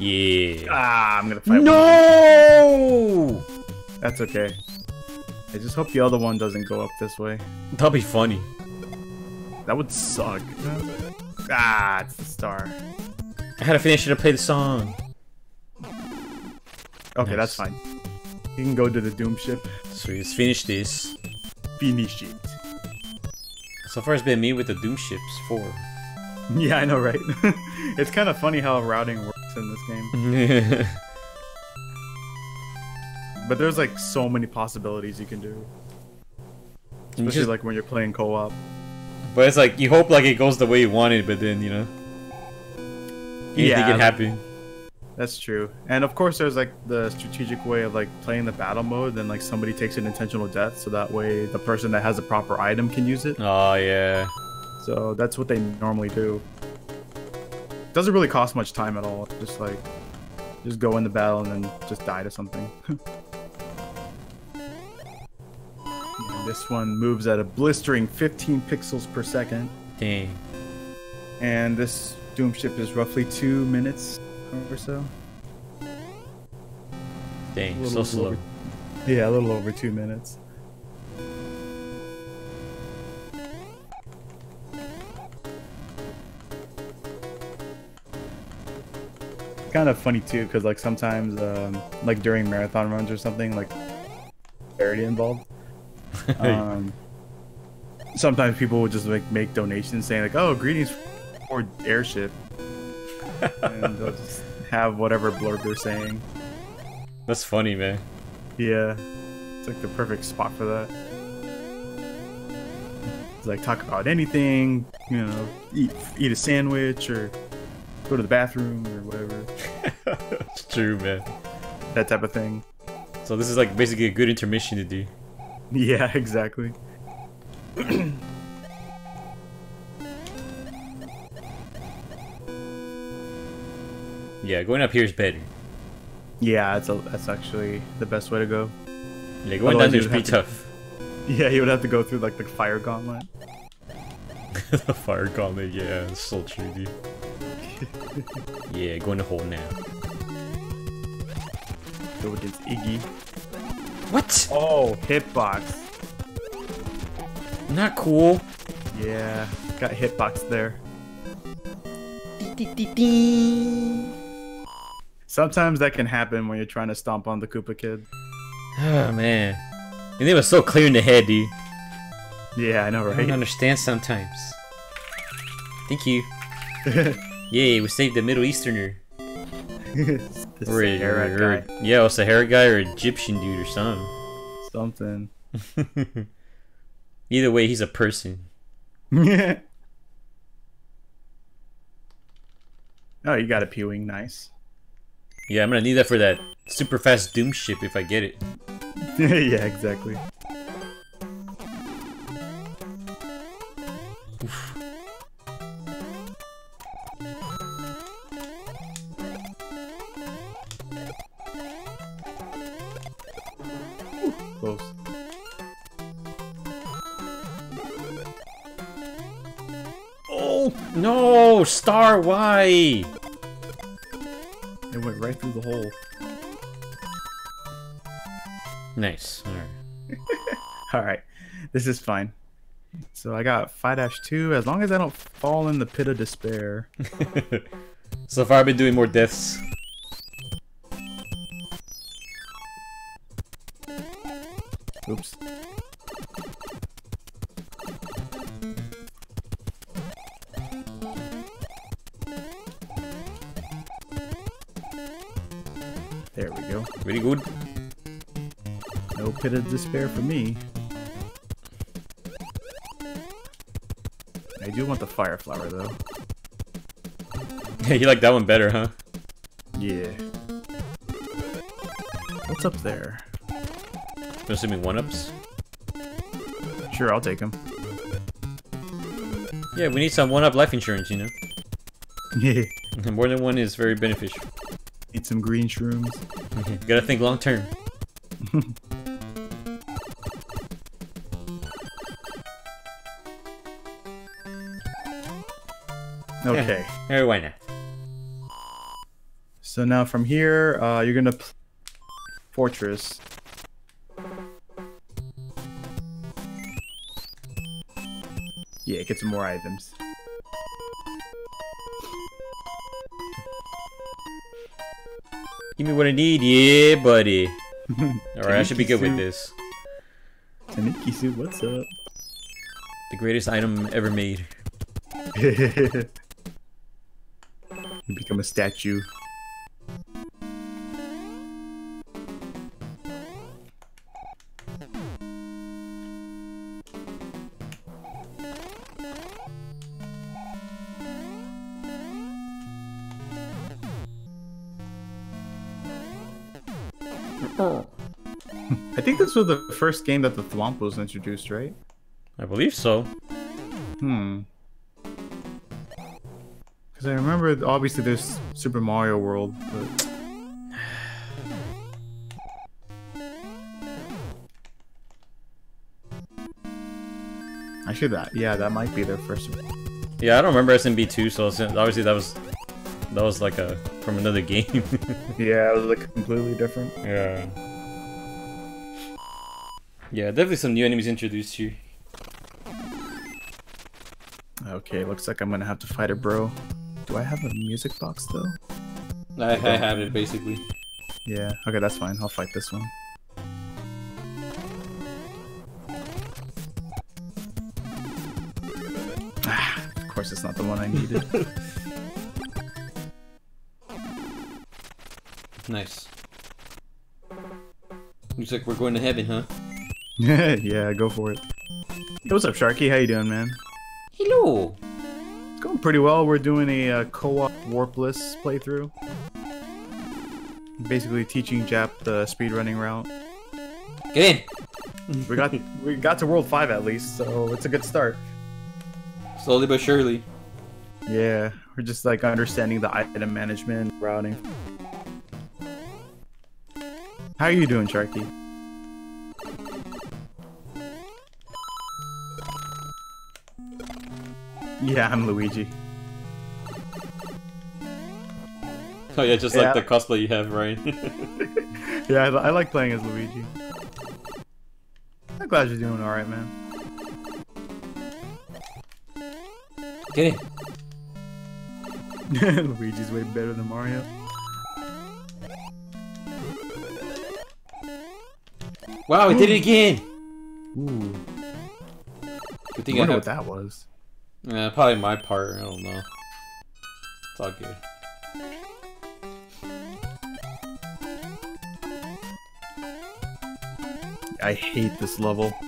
Speaker 2: Yeah.
Speaker 1: Ah, I'm gonna fight one.
Speaker 2: No!
Speaker 1: That's okay. I just hope the other one doesn't go up this way.
Speaker 2: That'll be funny.
Speaker 1: That would suck. Ah, it's the star.
Speaker 2: I had to finish it to play the song.
Speaker 1: Okay,
Speaker 2: Nice.
Speaker 1: that's fine. You can go to the Doom ship.
Speaker 2: So let's finish this.
Speaker 1: Finish it.
Speaker 2: So far it's been me with the Doom ships four. [LAUGHS]
Speaker 1: Yeah, I know, right? [LAUGHS] it's kind of funny how routing works in this game. [LAUGHS] But there's like so many possibilities you can do. Especially
Speaker 2: just-
Speaker 1: like when you're playing co-op.
Speaker 2: but it's like you hope like it goes the way you wanted, but then you know anything
Speaker 1: Yeah,
Speaker 2: can
Speaker 1: like-
Speaker 2: happen.
Speaker 1: That's true. And of course there's like the strategic way of like playing the battle mode, then like somebody takes an intentional death so that way the person that has a proper item can use it.
Speaker 2: Oh yeah.
Speaker 1: So that's what they normally do. Doesn't really cost much time at all. Just like just go in the battle and then just die to something. [LAUGHS] This one moves at a blistering 15 pixels per second,
Speaker 2: Dang.
Speaker 1: and this Doom ship is roughly two minutes or so.
Speaker 2: Dang. So slow.
Speaker 1: over- Yeah, a little over two minutes. Kind of funny too, because like sometimes, um, like during marathon runs or something, like charity involved. [LAUGHS] Um, sometimes people would just like make donations saying like, "Oh, greetings for airship," [LAUGHS] and they'll just have whatever blurb they're saying.
Speaker 2: That's funny, man.
Speaker 1: Yeah, it's like the perfect spot for that. It's like talk about anything, you know, eat eat a sandwich or go to the bathroom or whatever, [LAUGHS]
Speaker 2: it's true, man.
Speaker 1: that type of thing.
Speaker 2: So this is like basically a good intermission to do.
Speaker 1: Yeah, [LAUGHS] exactly. [CLEARS THROAT]
Speaker 2: Yeah, going up here is better.
Speaker 1: Yeah, that's a, that's actually the best way to go.
Speaker 2: Yeah, going
Speaker 1: Otherwise
Speaker 2: down there
Speaker 1: you'd
Speaker 2: pretty
Speaker 1: have
Speaker 2: tough. [LAUGHS]
Speaker 1: Yeah, you would have to go through like the fire gauntlet.
Speaker 2: the fire gauntlet, yeah, it's so true, dude. Yeah, going to hole now.
Speaker 1: Go against Iggy.
Speaker 2: What?
Speaker 1: Oh, hitbox.
Speaker 2: Not cool.
Speaker 1: Yeah, got hitbox there. Sometimes that can happen when you're trying to stomp on the Koopa Kid.
Speaker 2: Oh man. And it was so clear in the head, dude.
Speaker 1: Yeah, I know,
Speaker 2: I don't understand sometimes. Thank you. [LAUGHS] Yay, we saved the Middle Easterner. [LAUGHS]
Speaker 1: the
Speaker 2: Or, a- or-
Speaker 1: guy.
Speaker 2: yeah, a Sahara guy or Egyptian dude or something.
Speaker 1: Something. [LAUGHS]
Speaker 2: Either way, he's a person. Yeah. [LAUGHS]
Speaker 1: oh, you got a P-wing. Nice.
Speaker 2: Yeah, I'm gonna need that for that super fast Doom ship if I get it.
Speaker 1: yeah, exactly.
Speaker 2: No, why?
Speaker 1: It went right through the hole.
Speaker 2: Nice. Alright. [LAUGHS]
Speaker 1: All right, this is fine. So I got 5-2 as long as I don't fall in the pit of despair. [LAUGHS]
Speaker 2: so far, I've been doing more deaths.
Speaker 1: Oops.
Speaker 2: Very good.
Speaker 1: No pit of despair for me. I do want the fire flower though.
Speaker 2: Yeah, [LAUGHS] you like that one better, huh?
Speaker 1: Yeah. What's up there?
Speaker 2: I'm assuming one ups.
Speaker 1: Sure, I'll take them.
Speaker 2: Yeah, we need some one up life insurance, you know. [LAUGHS]
Speaker 1: Yeah. [LAUGHS]
Speaker 2: More than one is very beneficial.
Speaker 1: Eat some green shrooms.
Speaker 2: Gotta think long term. [LAUGHS]
Speaker 1: okay.
Speaker 2: Yeah, why not?
Speaker 1: So now from here, uh, you're gonna fortress. Yeah, get some more items.
Speaker 2: Give me what I need, yeah, buddy. [LAUGHS] Alright, I should be good with this.
Speaker 1: Tanooki Suit, what's up?
Speaker 2: The greatest item ever made. [LAUGHS]
Speaker 1: you become a statue. I think this was the first game that the Thwomp was introduced, right?
Speaker 2: I believe so.
Speaker 1: Hmm. Because I remember, obviously, there's Super Mario World, but. Actually, that yeah, that might be their first. one.
Speaker 2: Yeah, I don't remember SMB2, so obviously that was that was like a from another [LAUGHS] game.
Speaker 1: Yeah, it was like completely different.
Speaker 2: yeah. Yeah, definitely some new enemies introduced here.
Speaker 1: Okay, looks like I'm gonna have to fight a bro. Do I have a music box though?
Speaker 2: I, I have it basically.
Speaker 1: Yeah. Okay, that's fine. I'll fight this one. Ah, of course, it's not the one I needed. [LAUGHS]
Speaker 2: Nice. Looks like we're going to heaven, huh? [LAUGHS]
Speaker 1: yeah, go for it. Hey, what's up, Sharky? How you doing, man?
Speaker 2: Hello.
Speaker 1: It's going pretty well. We're doing a uh, co-op warpless playthrough. Basically, teaching Jap the speedrunning route.
Speaker 2: Get in.
Speaker 1: We got [LAUGHS] we got to World Five at least, so it's a good start.
Speaker 2: Slowly but surely.
Speaker 1: Yeah, we're just like understanding the item management, routing. How are you doing, Sharky? Yeah, I'm Luigi. [LAUGHS]
Speaker 2: Oh yeah, just
Speaker 1: Yeah.
Speaker 2: like the cosplay you have, right? [LAUGHS] [LAUGHS]
Speaker 1: Yeah, I, I like playing as Luigi. I'm glad you're doing alright, man.
Speaker 2: Get in.
Speaker 1: Luigi's way better than Mario.
Speaker 2: Wow, I did it again.
Speaker 1: Ooh,
Speaker 2: Good
Speaker 1: I
Speaker 2: thing I,
Speaker 1: wonder
Speaker 2: have.
Speaker 1: what that was.
Speaker 2: Uh, probably my part. I don't know. It's all good.
Speaker 1: I hate this level. [LAUGHS]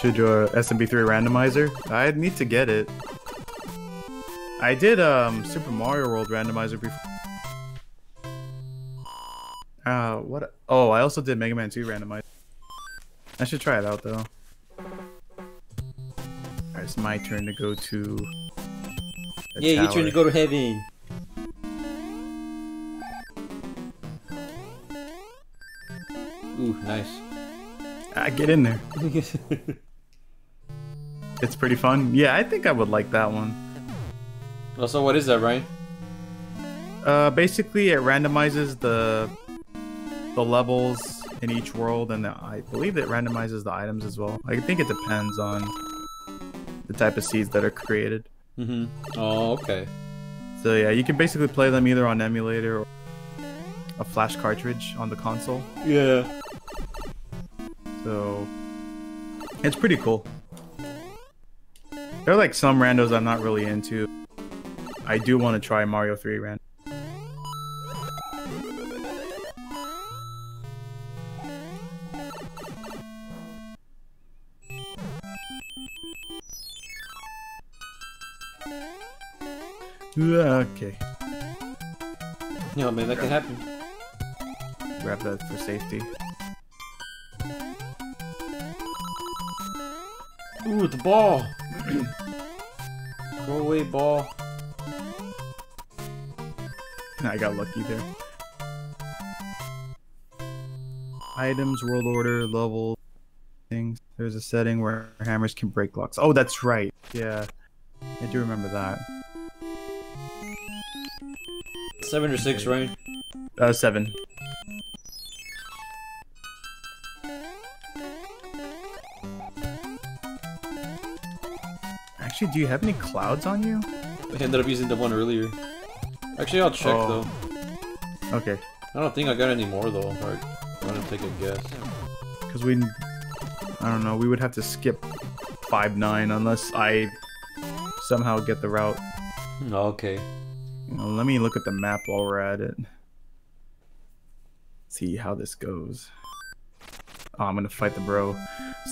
Speaker 1: Should your SMB3 randomizer? I need to get it. I did um Super Mario World randomizer before. Uh, what? Oh, I also did Mega Man 2 randomized. I should try it out though. Alright, it's my turn to go to.
Speaker 2: Yeah, your turn to go to heaven. Ooh, nice.
Speaker 1: Ah, get in there. [LAUGHS] It's pretty fun. Yeah, I think I would like that one.
Speaker 2: also, what is that, Ryan?
Speaker 1: Uh, basically, it randomizes the the levels in each world, and the, I believe it randomizes the items as well. I think it depends on the type of seeds that are created.
Speaker 2: Mm-hmm. Oh, okay.
Speaker 1: So yeah, you can basically play them either on emulator or a flash cartridge on the console.
Speaker 2: Yeah.
Speaker 1: So it's pretty cool. There are like some randos I'm not really into. I do want to try Mario 3 rand. Okay,
Speaker 2: Yeah, man, that can happen.
Speaker 1: grab that for safety.
Speaker 2: Ooh, the ball. Go away, ball.
Speaker 1: I got lucky there. Items, world order, level. Things. There's a setting where hammers can break locks. Oh, that's right. Yeah, I do remember that.
Speaker 2: Seven or six, right?
Speaker 1: Uh, seven. Actually, do you have any clouds on you?
Speaker 2: I ended up using the one earlier. Actually, I'll check
Speaker 1: Oh.
Speaker 2: though.
Speaker 1: Okay,
Speaker 2: I don't think I got any more though. I'm gonna take a guess.
Speaker 1: because we, I don't know, we would have to skip five nine unless I somehow get the route.
Speaker 2: Oh, okay.
Speaker 1: Let me look at the map while we're at it. See how this goes. Oh, I'm gonna fight the bro.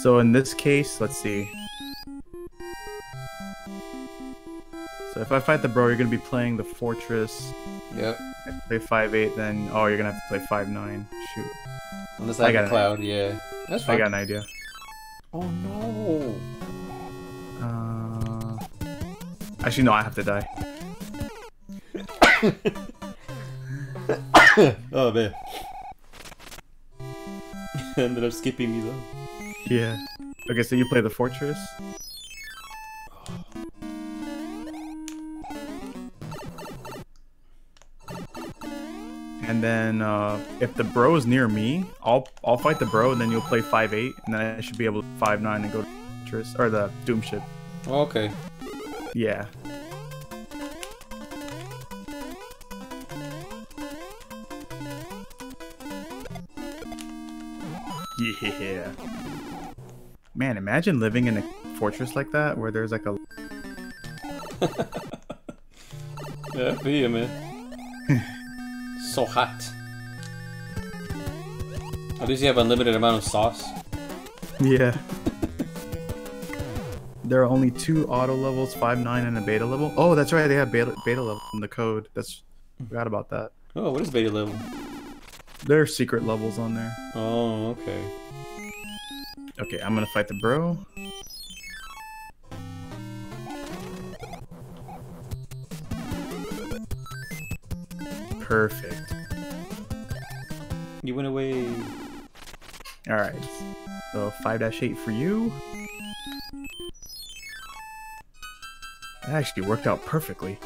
Speaker 1: So in this case, let's see. So if I fight the bro, you're gonna be playing the fortress.
Speaker 2: Yep.
Speaker 1: If I play five eight, then oh, you're gonna have to play five nine. Shoot,
Speaker 2: Unless
Speaker 1: I
Speaker 2: I,
Speaker 1: got
Speaker 2: have
Speaker 1: an
Speaker 2: a cloud, yeah. That's fine.
Speaker 1: I got an idea.
Speaker 2: Oh no.
Speaker 1: Uh, actually, no, I have to die.
Speaker 2: Oh man. Ended up skipping me though.
Speaker 1: Yeah. Okay, so you play the fortress. And then uh, if the bro is near me, I'll I'll fight the bro, and then you'll play five eight, and then I should be able to five nine and go to fortress or the doom ship.
Speaker 2: Oh, okay.
Speaker 1: Yeah. Yeah. [LAUGHS] Man, imagine living in a fortress like that where there's like a [LAUGHS]
Speaker 2: Yeah, you, man. [LAUGHS] so hot. At least you have unlimited amount of sauce.
Speaker 1: Yeah. there are only two auto levels, five nine and a beta level. Oh, that's right, they have beta beta level in the code. That's forgot about that.
Speaker 2: Oh, what is beta level?
Speaker 1: There are secret levels on there.
Speaker 2: Oh, okay.
Speaker 1: Okay, I'm gonna fight the bro. Perfect.
Speaker 2: You went away.
Speaker 1: Alright. So 5-8 for you. That actually worked out perfectly.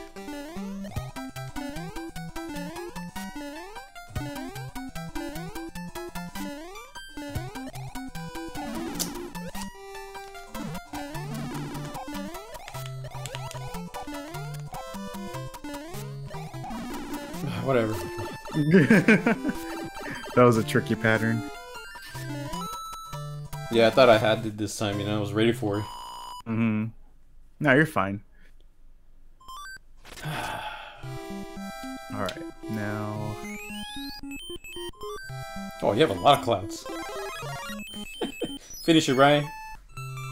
Speaker 1: [LAUGHS] that was a tricky pattern.
Speaker 2: Yeah, I thought I had it this time, you know, I was ready for it.
Speaker 1: Mm-hmm. No, you're fine. [SIGHS] Alright, now...
Speaker 2: Oh, you have a lot of clouds. [LAUGHS] Finish it, Ryan.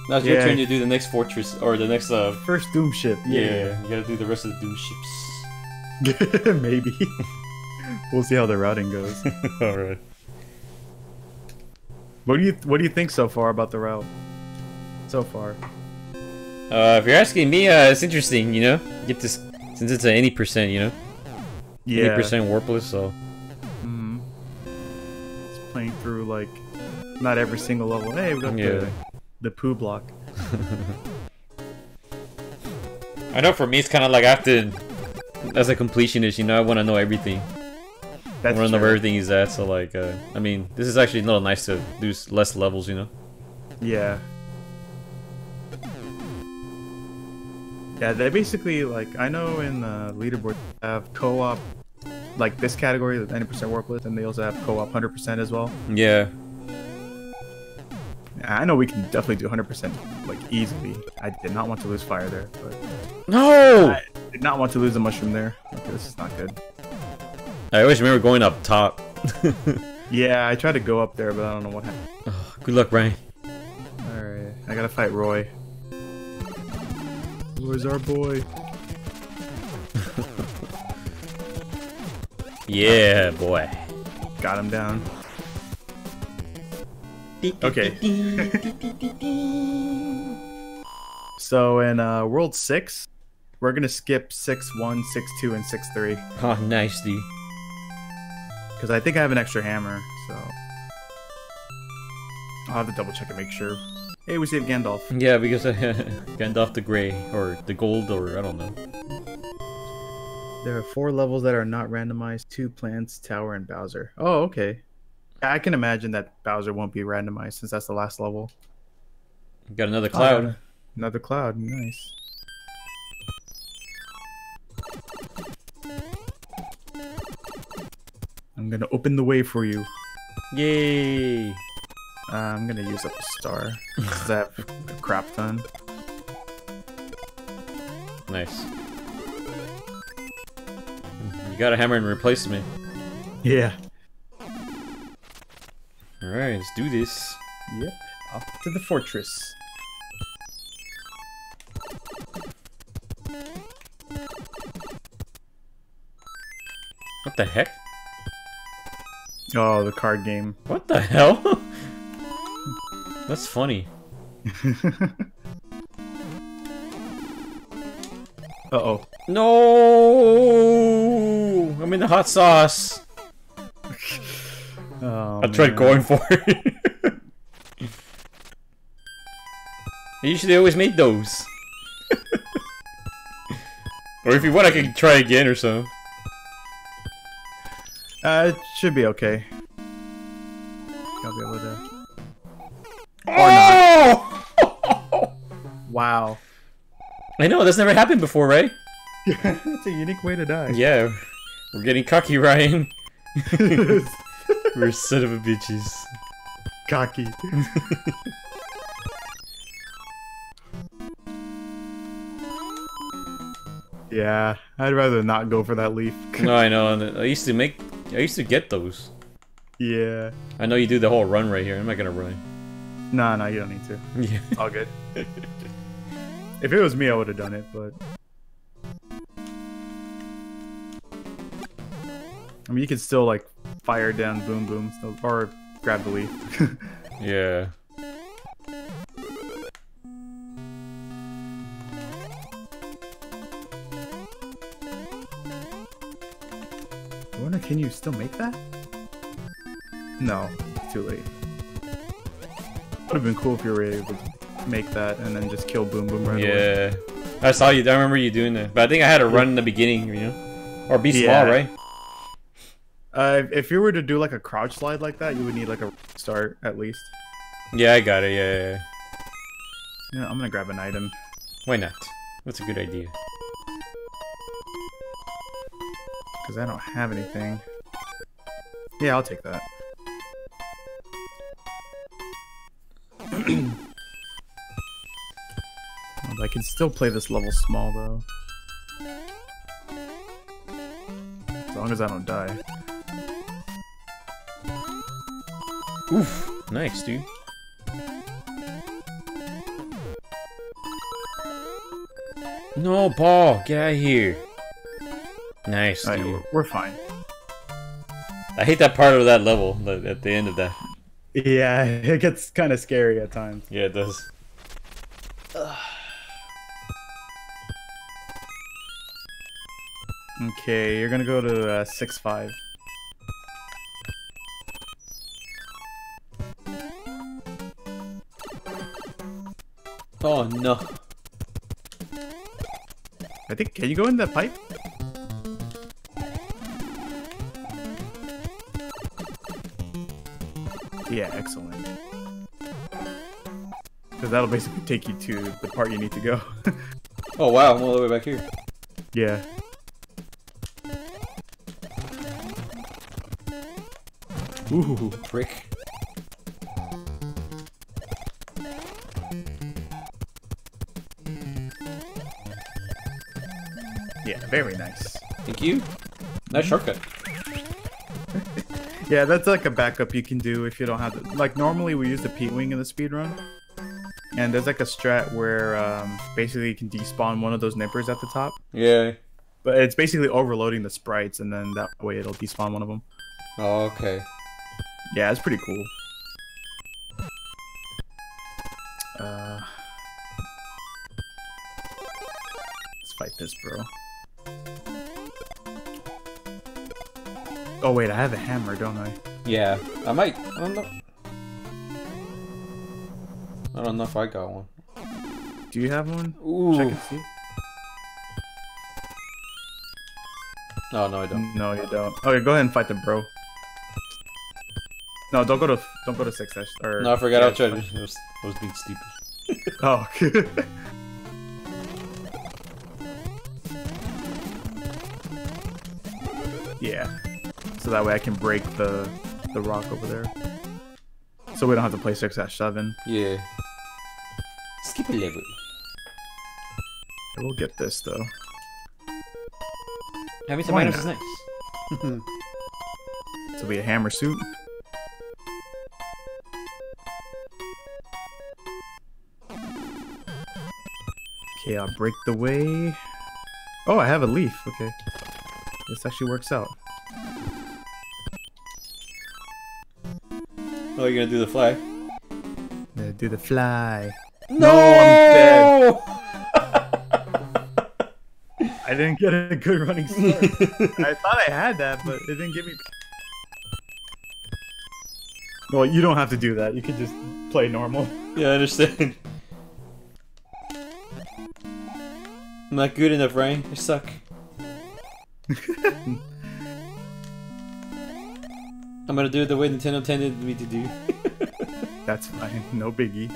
Speaker 2: Now it's your turn to do the next fortress, or the next, uh,
Speaker 1: First Doom ship.
Speaker 2: yeah, you gotta do the rest of the Doom ships. [LAUGHS]
Speaker 1: Maybe. We'll see how the routing goes. [LAUGHS]
Speaker 2: Alright.
Speaker 1: What do you What do you think so far about the route? So far.
Speaker 2: Uh, if you're asking me, uh, it's interesting, you know? Get this, since it's a any percent, you know? Yeah. Any percent warpless, so.
Speaker 1: Mhm. It's playing through like not every single level. Hey, we got
Speaker 2: Yeah.
Speaker 1: the the poo block. [LAUGHS]
Speaker 2: I know for me, it's kind of like I have to, as a completionist, you know, I want to know everything.
Speaker 1: That's
Speaker 2: to know everything he's at, so like, uh, I mean, this is actually not nice to do less levels, you know?
Speaker 1: Yeah. Yeah, they basically like I know in the leaderboard they have co-op like this category, the 90% warpless, and they also have co-op 100% as well.
Speaker 2: Yeah.
Speaker 1: I know we can definitely do 100% like easily. I did not want to lose fire there, but
Speaker 2: No!
Speaker 1: I did not want to lose a mushroom there. Okay, this is not good.
Speaker 2: I always remember going up top. [LAUGHS]
Speaker 1: Yeah, I tried to go up there, but I don't know what happened.
Speaker 2: Good luck, Ryan.
Speaker 1: Alright, I gotta fight Roy. Roy's our boy. [LAUGHS]
Speaker 2: Yeah, boy.
Speaker 1: Got him down. Okay. [LAUGHS] So in uh, World 6, we're gonna skip 6, 1, 6, 2, and 6, 3.
Speaker 2: Oh, nice, dude.
Speaker 1: Because I think I have an extra hammer, so... I'll have to double check and make sure. Hey, we saved Gandalf.
Speaker 2: Yeah, because [LAUGHS] Gandalf the Grey, or the Gold, or I don't know.
Speaker 1: There are four levels that are not randomized: two plants, tower, and Bowser. Oh, okay. I can imagine that Bowser won't be randomized since that's the last level.
Speaker 2: Got another oh, cloud.
Speaker 1: Oh, another cloud. Nice. I'm gonna open the way for you.
Speaker 2: Yay!
Speaker 1: Uh, I'm gonna use up a star. 'cause I have a crap ton.
Speaker 2: Nice. You got a hammer and replacement.
Speaker 1: Yeah.
Speaker 2: Alright, let's do this.
Speaker 1: Yep. Off to the fortress.
Speaker 2: What the heck?
Speaker 1: Oh, the card game.
Speaker 2: What the hell? That's funny. [LAUGHS]
Speaker 1: Uh oh.
Speaker 2: No! I'm in the hot sauce. [LAUGHS]
Speaker 1: Oh,
Speaker 2: I tried
Speaker 1: man.
Speaker 2: going for it. I [LAUGHS] usually always made those. or if you want, I can try again or so.
Speaker 1: Uh, it should be okay. I'll be able to.
Speaker 2: Oh! [LAUGHS]
Speaker 1: Wow.
Speaker 2: I know, that's never happened before, right? [LAUGHS]
Speaker 1: That's a unique way to die.
Speaker 2: Yeah. We're getting cocky, Ryan. [LAUGHS] We're son of a bitches.
Speaker 1: Cocky. yeah, I'd rather not go for that leaf.
Speaker 2: No, I know. and I used to make. I used to get those.
Speaker 1: yeah.
Speaker 2: I know you do the whole run right here. I'm not gonna run.
Speaker 1: Nah, nah, you don't need to.
Speaker 2: Yeah. [LAUGHS]
Speaker 1: All good. if it was me, I would have done it, but. I mean, you can still, like, fire down Boom Boom, still, or grab the leaf. [LAUGHS]
Speaker 2: Yeah.
Speaker 1: Can you still make that? No, too late. Would have been cool if you were able to make that and then just kill Boom Boom right away.
Speaker 2: Yeah. I saw you. I remember you doing that. But I think I had to run in the beginning, you know? Or be small,
Speaker 1: Yeah.
Speaker 2: right?
Speaker 1: Uh, if you were to do like a crouch slide like that, you would need like a start at least.
Speaker 2: Yeah, I got it. Yeah, yeah, yeah.
Speaker 1: Yeah, I'm gonna grab an item.
Speaker 2: Why not? That's a good idea.
Speaker 1: Because I don't have anything. Yeah, I'll take that. [CLEARS THROAT] I can still play this level small though. As long as I don't die.
Speaker 2: Oof. Nice, dude. No, ball. Get out of here. Nice,
Speaker 1: Alright,
Speaker 2: dude.
Speaker 1: we're, we're fine.
Speaker 2: I hate that part of that level, at the end of that.
Speaker 1: Yeah, [LAUGHS] it gets kind of scary at times.
Speaker 2: Yeah, it does.
Speaker 1: Okay, you're gonna go to uh, six five.
Speaker 2: Oh, no.
Speaker 1: I think. Can you go in that pipe? Yeah, excellent. Because that'll basically take you to the part you need to go. [LAUGHS]
Speaker 2: Oh, wow. I'm all the way back here.
Speaker 1: yeah. Ooh.
Speaker 2: Prick.
Speaker 1: Yeah, very nice.
Speaker 2: Thank you. Nice shortcut.
Speaker 1: Yeah, that's like a backup you can do if you don't have the, like normally we use the P wing in the speed run. And there's like a strat where um, basically you can despawn one of those nippers at the top.
Speaker 2: Yeah.
Speaker 1: But it's basically overloading the sprites and then that way it'll despawn one of them.
Speaker 2: Oh, okay.
Speaker 1: Yeah, it's pretty cool. Uh, let's fight this, bro. Oh wait, I have a hammer, don't I?
Speaker 2: Yeah. I might. I don't know. I don't know if I got one.
Speaker 1: Do you have one?
Speaker 2: Ooh.
Speaker 1: Check and see.
Speaker 2: Oh no, I don't.
Speaker 1: No, you don't. Okay, go ahead and fight the bro. No, don't go to don't go to six dash or.
Speaker 2: No, I forgot.
Speaker 1: yeah,
Speaker 2: I tried. I was, I was being stupid.
Speaker 1: Oh. [LAUGHS] So that way I can break the the rock over there. So we don't have to play six dash seven.
Speaker 2: Yeah. Skip a level.
Speaker 1: We'll get this though.
Speaker 2: Having some
Speaker 1: Why
Speaker 2: items is
Speaker 1: not?
Speaker 2: nice.
Speaker 1: This will be a hammer suit. Okay, I'll break the way. Oh, I have a leaf. Okay. This actually works out.
Speaker 2: Oh, you're gonna do the fly?
Speaker 1: Yeah, do the fly.
Speaker 2: No,
Speaker 1: I'm dead. [LAUGHS] I didn't get a good running start. [LAUGHS] I thought I had that, but it didn't give me. Well, you don't have to do that. You can just play normal.
Speaker 2: yeah, I understand. I'm not good enough, Ryan. I suck. [LAUGHS] I'm gonna do it the way Nintendo intended me to do. [LAUGHS]
Speaker 1: That's fine. No biggie.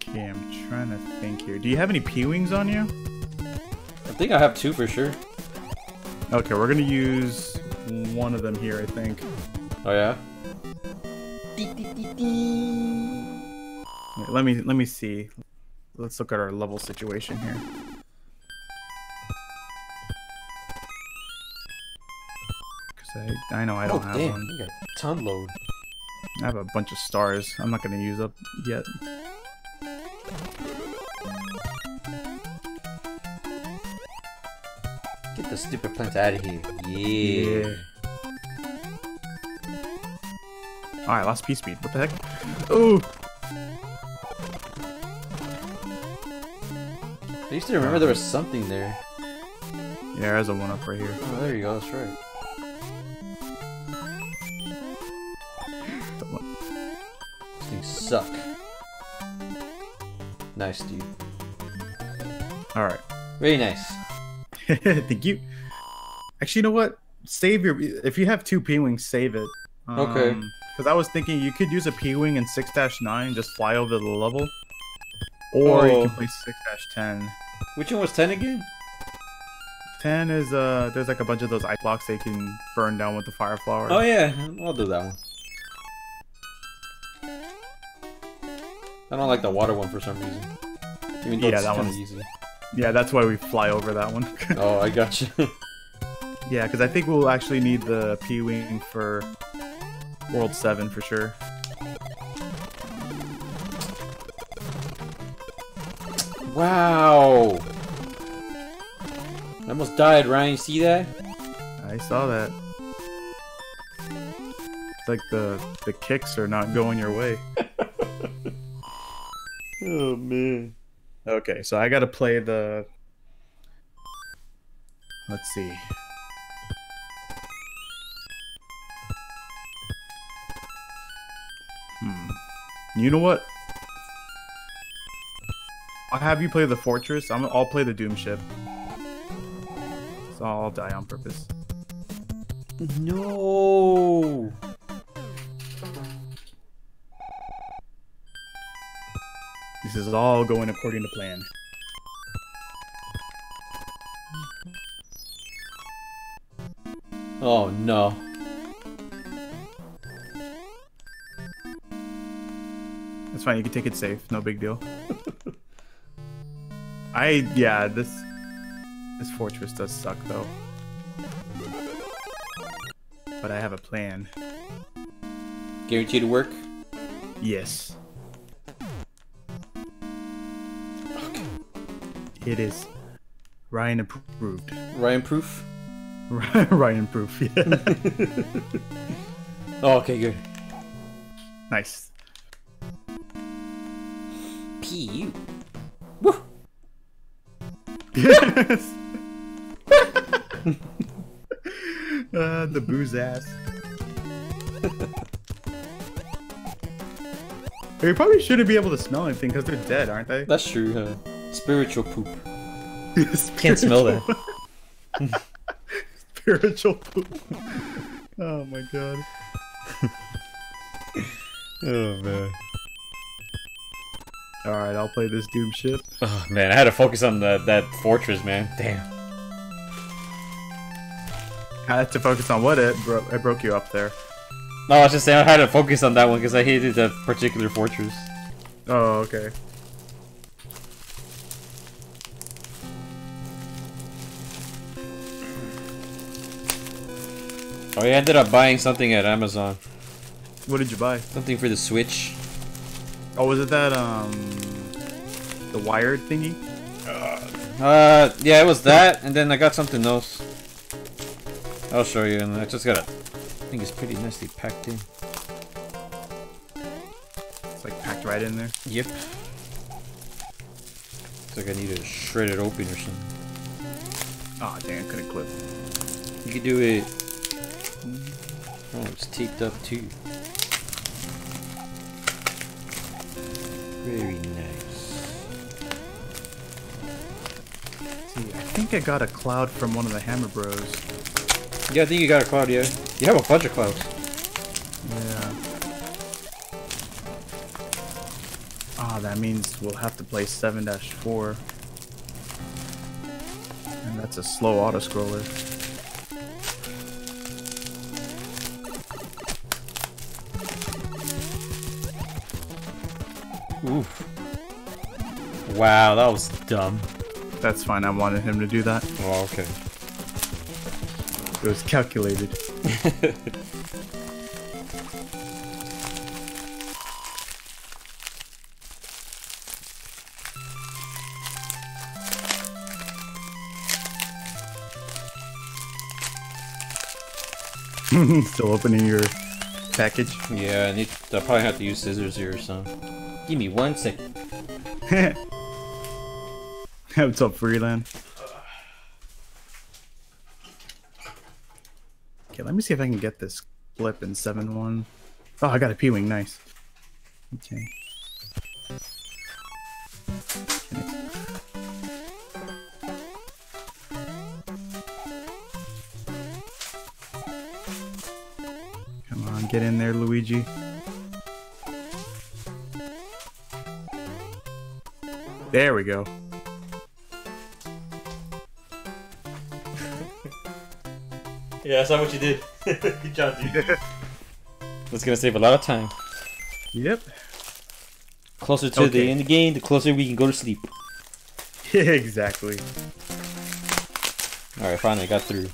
Speaker 1: Okay, I'm trying to think here. Do you have any P-Wings on you?
Speaker 2: I think I have two for sure.
Speaker 1: Okay, we're gonna use one of them here, I think.
Speaker 2: Oh yeah?
Speaker 1: Wait, let me let me see. Let's look at our level situation here. Cause I I know I
Speaker 2: oh
Speaker 1: don't have
Speaker 2: damn,
Speaker 1: one.
Speaker 2: you got a ton load.
Speaker 1: I have a bunch of stars. I'm not gonna use up yet.
Speaker 2: The stupid plants out of here. Yeah.
Speaker 1: All right, lost P speed. What the heck? Oh,
Speaker 2: I used to remember there was something there.
Speaker 1: yeah, there's a one up right here.
Speaker 2: Oh, there you go. That's right. These things suck. Nice, dude.
Speaker 1: All right.
Speaker 2: Very nice. [LAUGHS]
Speaker 1: Thank you. Actually, you know what? Save your. If you have two P wings, save it.
Speaker 2: Okay.
Speaker 1: Because I was thinking you could use a P wing in six nine, just fly over the level, or you
Speaker 2: Oh.
Speaker 1: can play six ten.
Speaker 2: Which one was 10 again?
Speaker 1: Ten is uh, there's like a bunch of those ice blocks they can burn down with the fire flower.
Speaker 2: Oh yeah, I'll do that one. I don't like the water one for some reason.
Speaker 1: Yeah, that one's-
Speaker 2: easy.
Speaker 1: Yeah, that's why we fly over that one. [LAUGHS]
Speaker 2: Oh, I got you.
Speaker 1: yeah, because I think we'll actually need the P wing for World Seven for sure.
Speaker 2: wow. I almost died, Ryan. You see that?
Speaker 1: I saw that. It's like the the kicks are not going your way. [LAUGHS]
Speaker 2: Oh man.
Speaker 1: Okay, so I gotta play the. Let's see. Hmm. You know what? I'll have you play the fortress. I'm, I'll play the doom ship. So I'll die on purpose.
Speaker 2: No.
Speaker 1: This is all going according to plan.
Speaker 2: Oh no.
Speaker 1: That's fine. You can take it safe. No big deal. [LAUGHS] I yeah. This this fortress does suck though. But I have a plan.
Speaker 2: Guaranteed to work?
Speaker 1: Yes. It is Ryan approved.
Speaker 2: Ryan proof? [LAUGHS]
Speaker 1: Ryan proof. Yeah. [LAUGHS]
Speaker 2: Oh, okay, good.
Speaker 1: Nice.
Speaker 2: P.U.
Speaker 1: Yes. [LAUGHS] uh, the Boos ass. You probably shouldn't be able to smell anything because they're dead, aren't they?
Speaker 3: That's true, huh? Spiritual poop.
Speaker 2: Can't smell that. [LAUGHS]
Speaker 1: Spiritual poop. Oh my god. [LAUGHS]
Speaker 2: Oh man.
Speaker 1: Alright, I'll play this Doom shit.
Speaker 2: Oh man, I had to focus on that that fortress, man. Damn.
Speaker 1: I had to focus on what it bro I broke you up there.
Speaker 2: No, I was just saying I had to focus on that one because I hated that particular fortress.
Speaker 1: Oh, okay.
Speaker 3: Oh, I ended up buying something at Amazon.
Speaker 1: What did you buy?
Speaker 3: Something for the Switch.
Speaker 1: Oh, was it that um the wired thingy?
Speaker 3: Uh, yeah, it was that, and then I got something else. I'll show you, and I just got a. I think it's pretty nicely packed in.
Speaker 1: It's like packed right in there.
Speaker 3: Yep. It's like I need to shred it open or something.
Speaker 1: Oh dang, I couldn't clip.
Speaker 3: You could do it. Oh, it's taped up too. Very nice.
Speaker 1: See, I think I got a cloud from one of the Hammer Bros.
Speaker 3: Yeah, I think you got a cloud, yeah. You have a bunch of clouds.
Speaker 1: Yeah. Ah, that means we'll have to play 7-4. And that's a slow auto-scroller.
Speaker 3: Oof. Wow, that was dumb.
Speaker 1: That's fine, I wanted him to do that.
Speaker 3: Oh, okay.
Speaker 1: It was calculated. [LAUGHS] [LAUGHS] Still opening your package.
Speaker 3: Yeah, I need. I'll probably have to use scissors here or something. Give me one second. [LAUGHS]
Speaker 1: What's up, Freeland? Okay, let me see if I can get this flip in 7-1. Oh, I got a P-Wing, nice. Okay. Come on, get in there, Luigi. There we go. [LAUGHS]
Speaker 2: Yeah, I saw what you did. [LAUGHS] Good job, dude. That's gonna save a lot of time.
Speaker 1: Yep.
Speaker 3: Closer to the end of the game, the closer we can go to sleep. [LAUGHS]
Speaker 1: exactly.
Speaker 3: Alright, finally got through.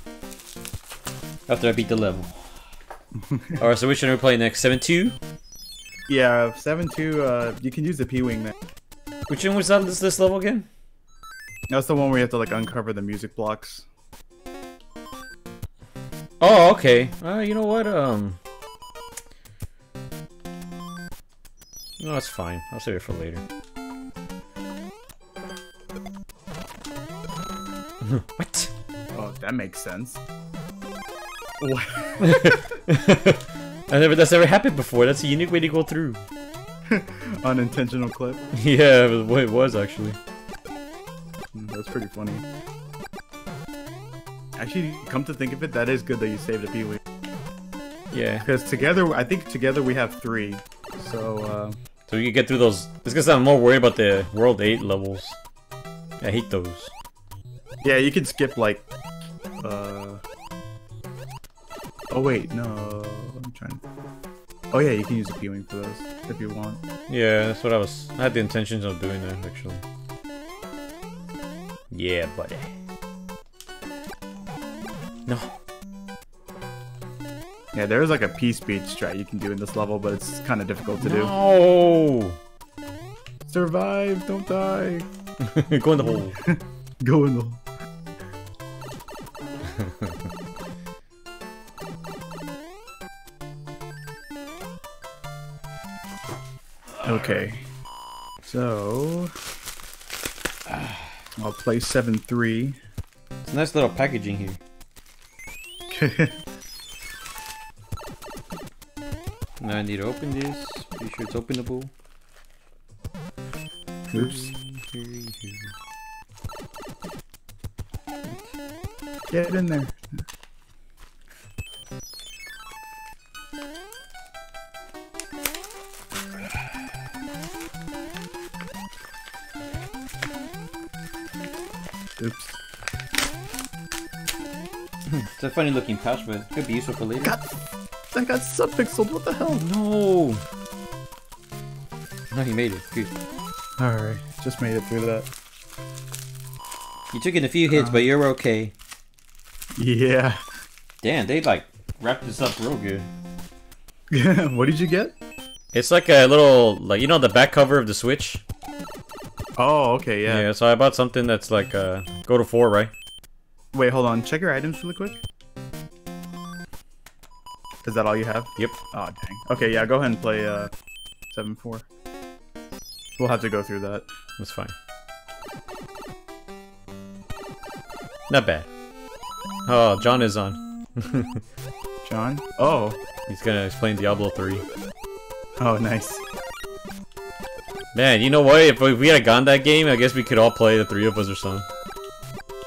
Speaker 3: After I beat the level.
Speaker 2: Alright, so which one are we playing next? 7 2?
Speaker 1: Yeah, 7-2, uh, you can use the P-Wing then.
Speaker 2: Which one was that this, this level again?
Speaker 1: That's the one where you have to like uncover the music blocks.
Speaker 2: Oh, okay. Uh, you know what? Um. No, that's fine. I'll save it for later. [LAUGHS] what?
Speaker 1: Oh, that makes sense. What? [LAUGHS]
Speaker 2: I never. That's never happened before. That's a unique way to go through. [LAUGHS]
Speaker 1: Unintentional clip. [LAUGHS]
Speaker 2: yeah, it was, it was actually.
Speaker 1: Mm, That's pretty funny. Actually, come to think of it, that is good that you saved a P-Wing.
Speaker 2: Yeah.
Speaker 1: Because together, I think together we have three. So, uh,
Speaker 2: So you can get through those. It's because I'm more worried about the World 8 levels. I hate those.
Speaker 1: yeah, you can skip like, uh... Oh wait, no, I'm trying. Oh yeah, you can use a P-Wing for those if you want.
Speaker 2: Yeah, that's what I was. I had the intentions of doing that actually. Yeah, buddy. No.
Speaker 1: Yeah, there is like a P-Speed strat you can do in this level, but it's kind of difficult to
Speaker 2: No.
Speaker 1: do. No! Survive, don't die. [LAUGHS]
Speaker 2: Go in the hole. [LAUGHS]
Speaker 1: Go in the. [LAUGHS] Okay. So I'll play seven three.
Speaker 3: It's a nice little packaging here. [LAUGHS] Now I need to open this. Be sure it's openable.
Speaker 1: Oops. Get in there.
Speaker 3: It's a funny looking pouch, but it could be useful for later.
Speaker 1: God, that got subpixeled. What the hell?
Speaker 3: No! No, he made it. Good.
Speaker 1: Alright, just made it through that.
Speaker 3: You took in a few hits, but you're okay.
Speaker 1: Yeah.
Speaker 3: Damn, they like wrapped this up real good.
Speaker 1: Yeah, [LAUGHS] what did you get?
Speaker 2: It's like a little, like you know, the back cover of the Switch.
Speaker 1: Oh, okay,
Speaker 2: Yeah.
Speaker 1: yeah.
Speaker 2: so I bought something that's like uh, go to four, right?
Speaker 1: Wait, hold on. Check your items really quick. Is that all you have?
Speaker 2: Yep.
Speaker 1: Oh, dang. Okay, yeah, go ahead and play uh, 7-4. We'll have to go through that.
Speaker 2: That's fine. Not bad. Oh, John is on. [LAUGHS]
Speaker 1: John? Oh.
Speaker 2: He's gonna explain Diablo 3.
Speaker 1: Oh, nice.
Speaker 2: Man, you know what? If we, had gone that game, I guess we could all play the three of us or something.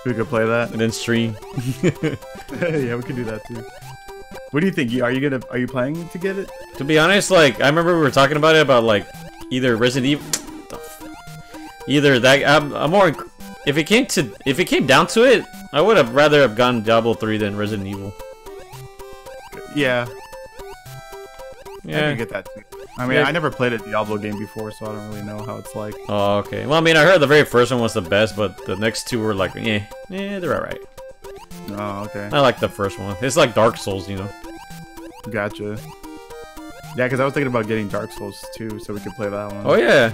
Speaker 1: We could play that.
Speaker 2: And then stream. [LAUGHS]
Speaker 1: yeah, we could do that too. What do you think? Are you gonna? Are you planning to get it?
Speaker 2: To be honest, like, I remember we were talking about it, about, like, either Resident Evil... the f- Either that... I'm, I'm more... If it came to... If it came down to it, I would have rather have gone Diablo 3 than Resident Evil.
Speaker 1: Yeah, I
Speaker 2: Yeah.
Speaker 1: can get that too. I mean,
Speaker 2: Yeah.
Speaker 1: I never played a Diablo game before, so I don't really know how it's like.
Speaker 2: Oh, okay. Well, I mean, I heard the very first one was the best, but the next two were like, eh, eh, they're alright.
Speaker 1: Oh, okay,
Speaker 2: I like the first one. It's like Dark Souls, you know.
Speaker 1: gotcha. Yeah, because I was thinking about getting Dark Souls too, so we could play that one.
Speaker 2: Oh yeah,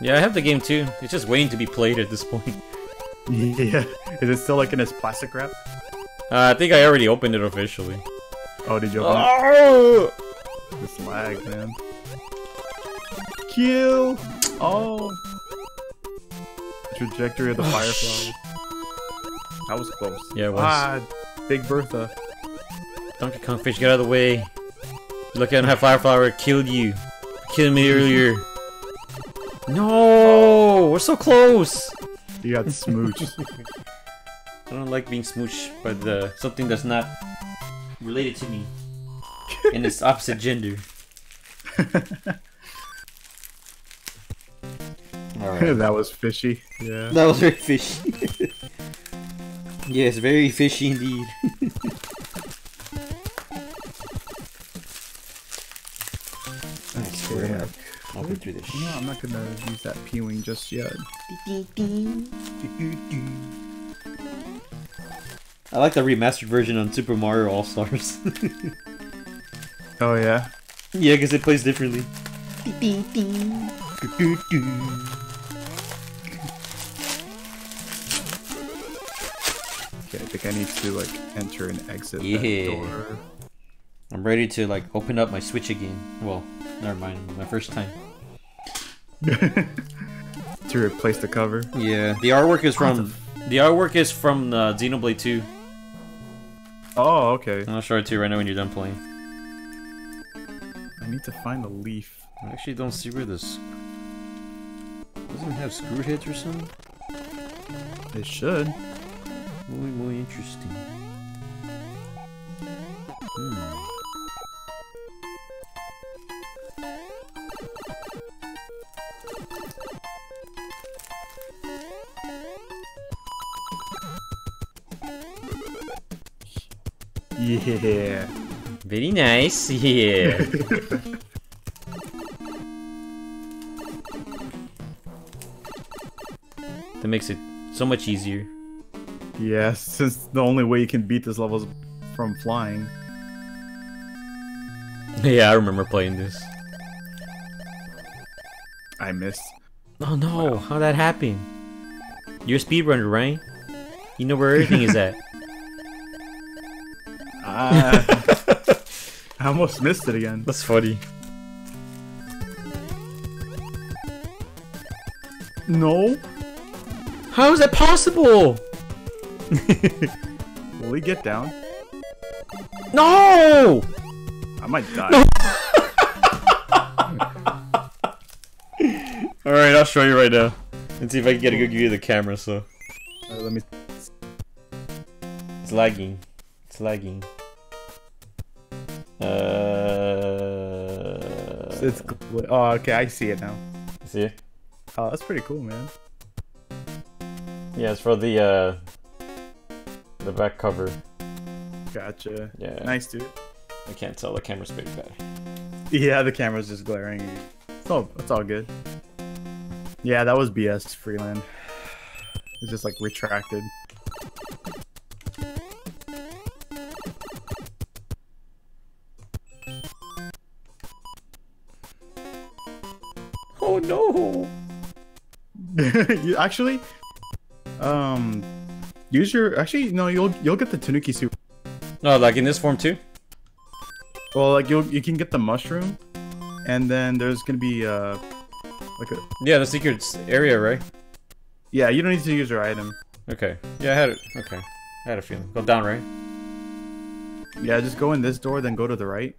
Speaker 2: yeah. I have the game too. It's just waiting to be played at this point. [LAUGHS]
Speaker 1: yeah. Is it still like in its plastic wrap?
Speaker 2: Uh, I think I already opened it officially.
Speaker 1: Oh, did you open
Speaker 2: Oh!
Speaker 1: it? This lag, man. Kill. Oh. Trajectory of the firefly. That was close.
Speaker 2: Yeah, it was.
Speaker 1: Ah, Big Bertha.
Speaker 2: Donkey Kong Fish, get out of the way. You look at how Fireflower killed you. Killed me earlier. No, we're so close.
Speaker 1: You got smooched. [LAUGHS]
Speaker 2: I don't like being smooched by the something that's not related to me, and it's opposite gender. [LAUGHS]
Speaker 3: Alright.
Speaker 1: that was fishy. Yeah.
Speaker 3: that was very fishy. [LAUGHS] yes, very fishy indeed. [LAUGHS] I'll go through this.
Speaker 1: No, I'm not gonna use that P-wing just yet. [LAUGHS]
Speaker 3: I like the remastered version on Super Mario All Stars. [LAUGHS]
Speaker 1: Oh yeah.
Speaker 3: yeah, because it plays differently.
Speaker 1: Okay, I think I need to like enter and exit
Speaker 3: Yeah.
Speaker 1: that door.
Speaker 3: I'm ready to like open up my Switch again. Well, never mind, my first time. [LAUGHS]
Speaker 1: to replace the cover.
Speaker 3: Yeah, the artwork is from.
Speaker 2: The artwork is from uh, Xenoblade 2.
Speaker 1: Oh, okay.
Speaker 2: I'll show it to you right now when you're done playing.
Speaker 1: I need to find the leaf.
Speaker 3: I actually don't see where this. Doesn't it have screw heads or something?
Speaker 1: It should.
Speaker 3: Muy, muy interesting. Hmm.
Speaker 1: Yeah.
Speaker 2: Very nice, yeah. [LAUGHS] that makes it so much easier.
Speaker 1: Yeah, [LAUGHS] since the only way you can beat this level is from flying.
Speaker 2: yeah, I remember playing this.
Speaker 1: I missed.
Speaker 2: Oh no, how that happen? You're a speedrunner, right? You know where everything is at. [LAUGHS]
Speaker 1: Ah. [LAUGHS] I almost missed it again.
Speaker 2: That's funny.
Speaker 1: No.
Speaker 2: How is that possible? [LAUGHS]
Speaker 1: Will he get down?
Speaker 2: No!
Speaker 1: I might die. [LAUGHS]
Speaker 2: Alright, I'll show you right now. And see if I can get a good view of the camera, so.
Speaker 1: Uh, let me.
Speaker 2: It's lagging. It's lagging. Uh.
Speaker 1: It's. gl- Oh, okay. I see it now.
Speaker 2: See it?
Speaker 1: Oh, that's pretty cool, man.
Speaker 2: Yeah, it's for the, uh. The back cover.
Speaker 1: Gotcha.
Speaker 2: Yeah.
Speaker 1: Nice, dude.
Speaker 2: I can't tell, the camera's big bad.
Speaker 1: Yeah, the camera's just glaring. It's all. It's all good. Yeah, that was BS. Freeland. It's just like retracted.
Speaker 2: Oh no! [LAUGHS]
Speaker 1: actually, um, use your. Actually, no. You'll you'll get the Tanooki Suit.
Speaker 2: No, like in this form too?
Speaker 1: Well, like you'll you can get the mushroom, and then there's gonna be uh, like a.
Speaker 2: Yeah, the secret area, right?
Speaker 1: Yeah, you don't need to use your item.
Speaker 2: Okay. Yeah, I had it. Okay. I had a feeling. Go down, right?
Speaker 1: Yeah, just go in this door, then go to the right.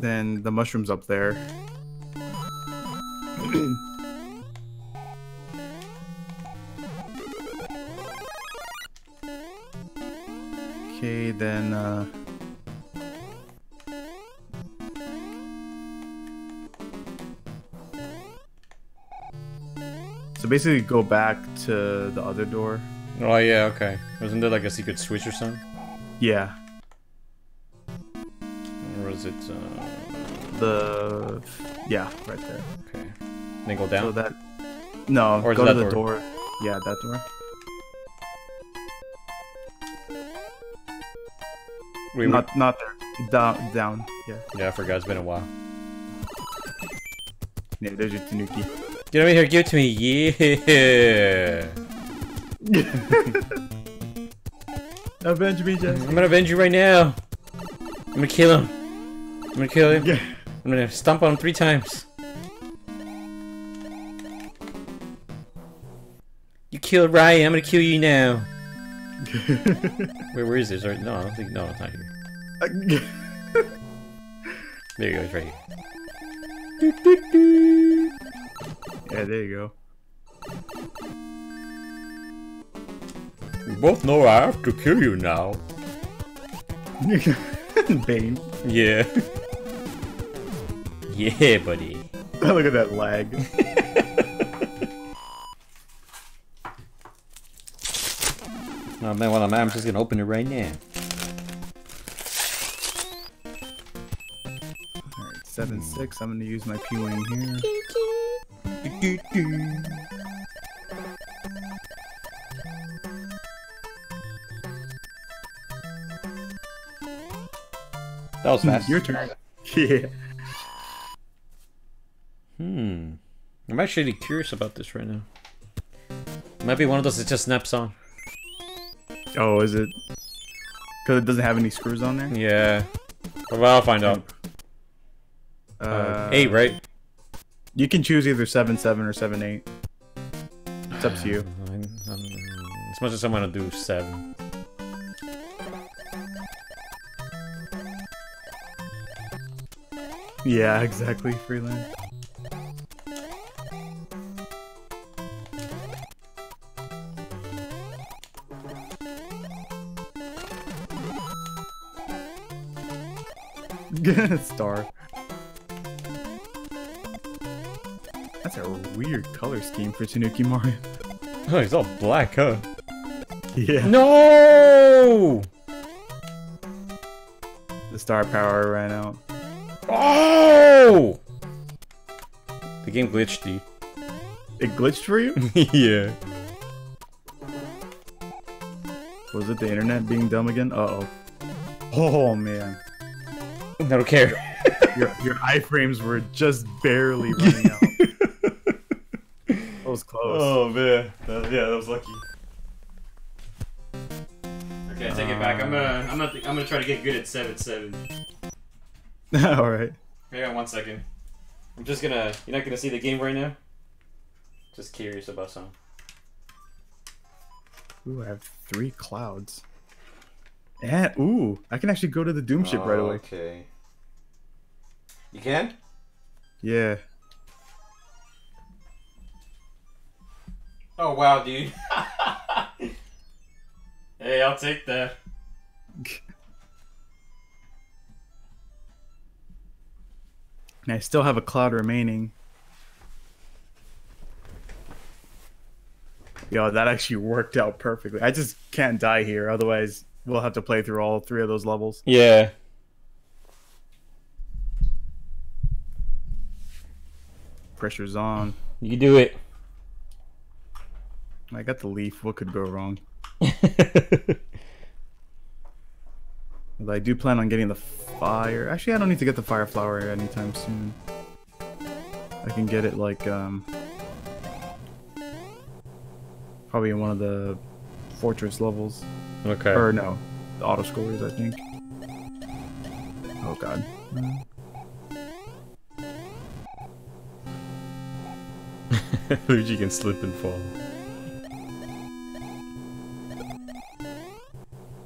Speaker 1: Then the mushroom's up there. [CLEARS THROAT] okay, then uh So basically go back to the other door.
Speaker 2: Oh, yeah, okay. Wasn't there like a secret switch or something?
Speaker 1: Yeah.
Speaker 2: Or was it, uh...
Speaker 1: The yeah, right there.
Speaker 2: Okay. Then go down?
Speaker 1: So that no,
Speaker 2: Or
Speaker 1: go to the
Speaker 2: door?
Speaker 1: door? Yeah, that door.
Speaker 2: We
Speaker 1: not not there. Down down. Yeah.
Speaker 2: Yeah, I forgot. It's been a while.
Speaker 1: Yeah, there's your Tanooki.
Speaker 2: Get over here, give it to me. Yeah. [LAUGHS]
Speaker 1: Avenge me, Jess.
Speaker 2: I'm gonna avenge you right now. I'm gonna kill him. I'm gonna kill him.
Speaker 1: Yeah.
Speaker 2: I'm gonna stomp on him three times. You killed Ryan. I'm gonna kill you now. [LAUGHS] Wait, where is this? No, I don't think. No, it's not here. [LAUGHS] There you go. It's right here.
Speaker 1: yeah, there you go.
Speaker 2: We both know I have to kill you now. [LAUGHS]
Speaker 1: Bane.
Speaker 2: Yeah. [LAUGHS] yeah, buddy.
Speaker 1: Look at that lag.
Speaker 3: Oh man, while I'm just gonna open it right now.
Speaker 1: Seven six. I'm gonna use my P wing here.
Speaker 3: That was fast.
Speaker 1: Your turn. [LAUGHS] Yeah.
Speaker 2: Hmm. I'm actually curious about this right now. Might be one of those that just snaps on.
Speaker 1: Oh, is it? Because it doesn't have any screws on there.
Speaker 2: Yeah. Well, I'll find out. Uh, eight, right?
Speaker 1: You can choose either seven seven or seven eight. It's up to you. [SIGHS]
Speaker 2: I'm- I'm- as much as I'm gonna do seven.
Speaker 1: Yeah, exactly. Freeland. [LAUGHS] Star. That's a weird color scheme for Tanooki Mario. [LAUGHS]
Speaker 2: Oh, he's all black, huh?
Speaker 1: Yeah.
Speaker 2: No!
Speaker 1: The star power ran out.
Speaker 2: Oh! The game glitched, dude.
Speaker 1: It glitched for you? [LAUGHS]
Speaker 2: yeah.
Speaker 1: Was it the internet being dumb again? Uh oh. Oh man.
Speaker 2: I don't care.
Speaker 1: Your your [LAUGHS] iframes were just barely running out. That was close.
Speaker 2: Oh man, that, yeah, that was lucky. Okay, I take it back. I'm gonna, I'm gonna, I'm gonna try to get good at seven seven. [LAUGHS]
Speaker 1: All right.
Speaker 2: Hang on one second.
Speaker 3: I'm just gonna. You're not gonna see the game right now. Just curious about some.
Speaker 1: Ooh, I have three clouds. And ooh, I can actually go to the Doom ship right away.
Speaker 3: Okay. You can?
Speaker 1: Yeah.
Speaker 3: Oh wow, dude. [LAUGHS] hey, I'll take that.
Speaker 1: And I still have a cloud remaining. Yo, that actually worked out perfectly. I just can't die here, otherwise we'll have to play through all three of those levels.
Speaker 2: Yeah.
Speaker 1: Pressure's on.
Speaker 2: You can do it.
Speaker 1: I got the leaf. What could go wrong? [LAUGHS] I do plan on getting the fire. Actually, I don't need to get the fire flower anytime soon. I can get it like um probably in one of the fortress levels.
Speaker 2: okay.
Speaker 1: Or no, the auto scrollers, I think. Oh god. [LAUGHS]
Speaker 2: Luigi can slip and fall.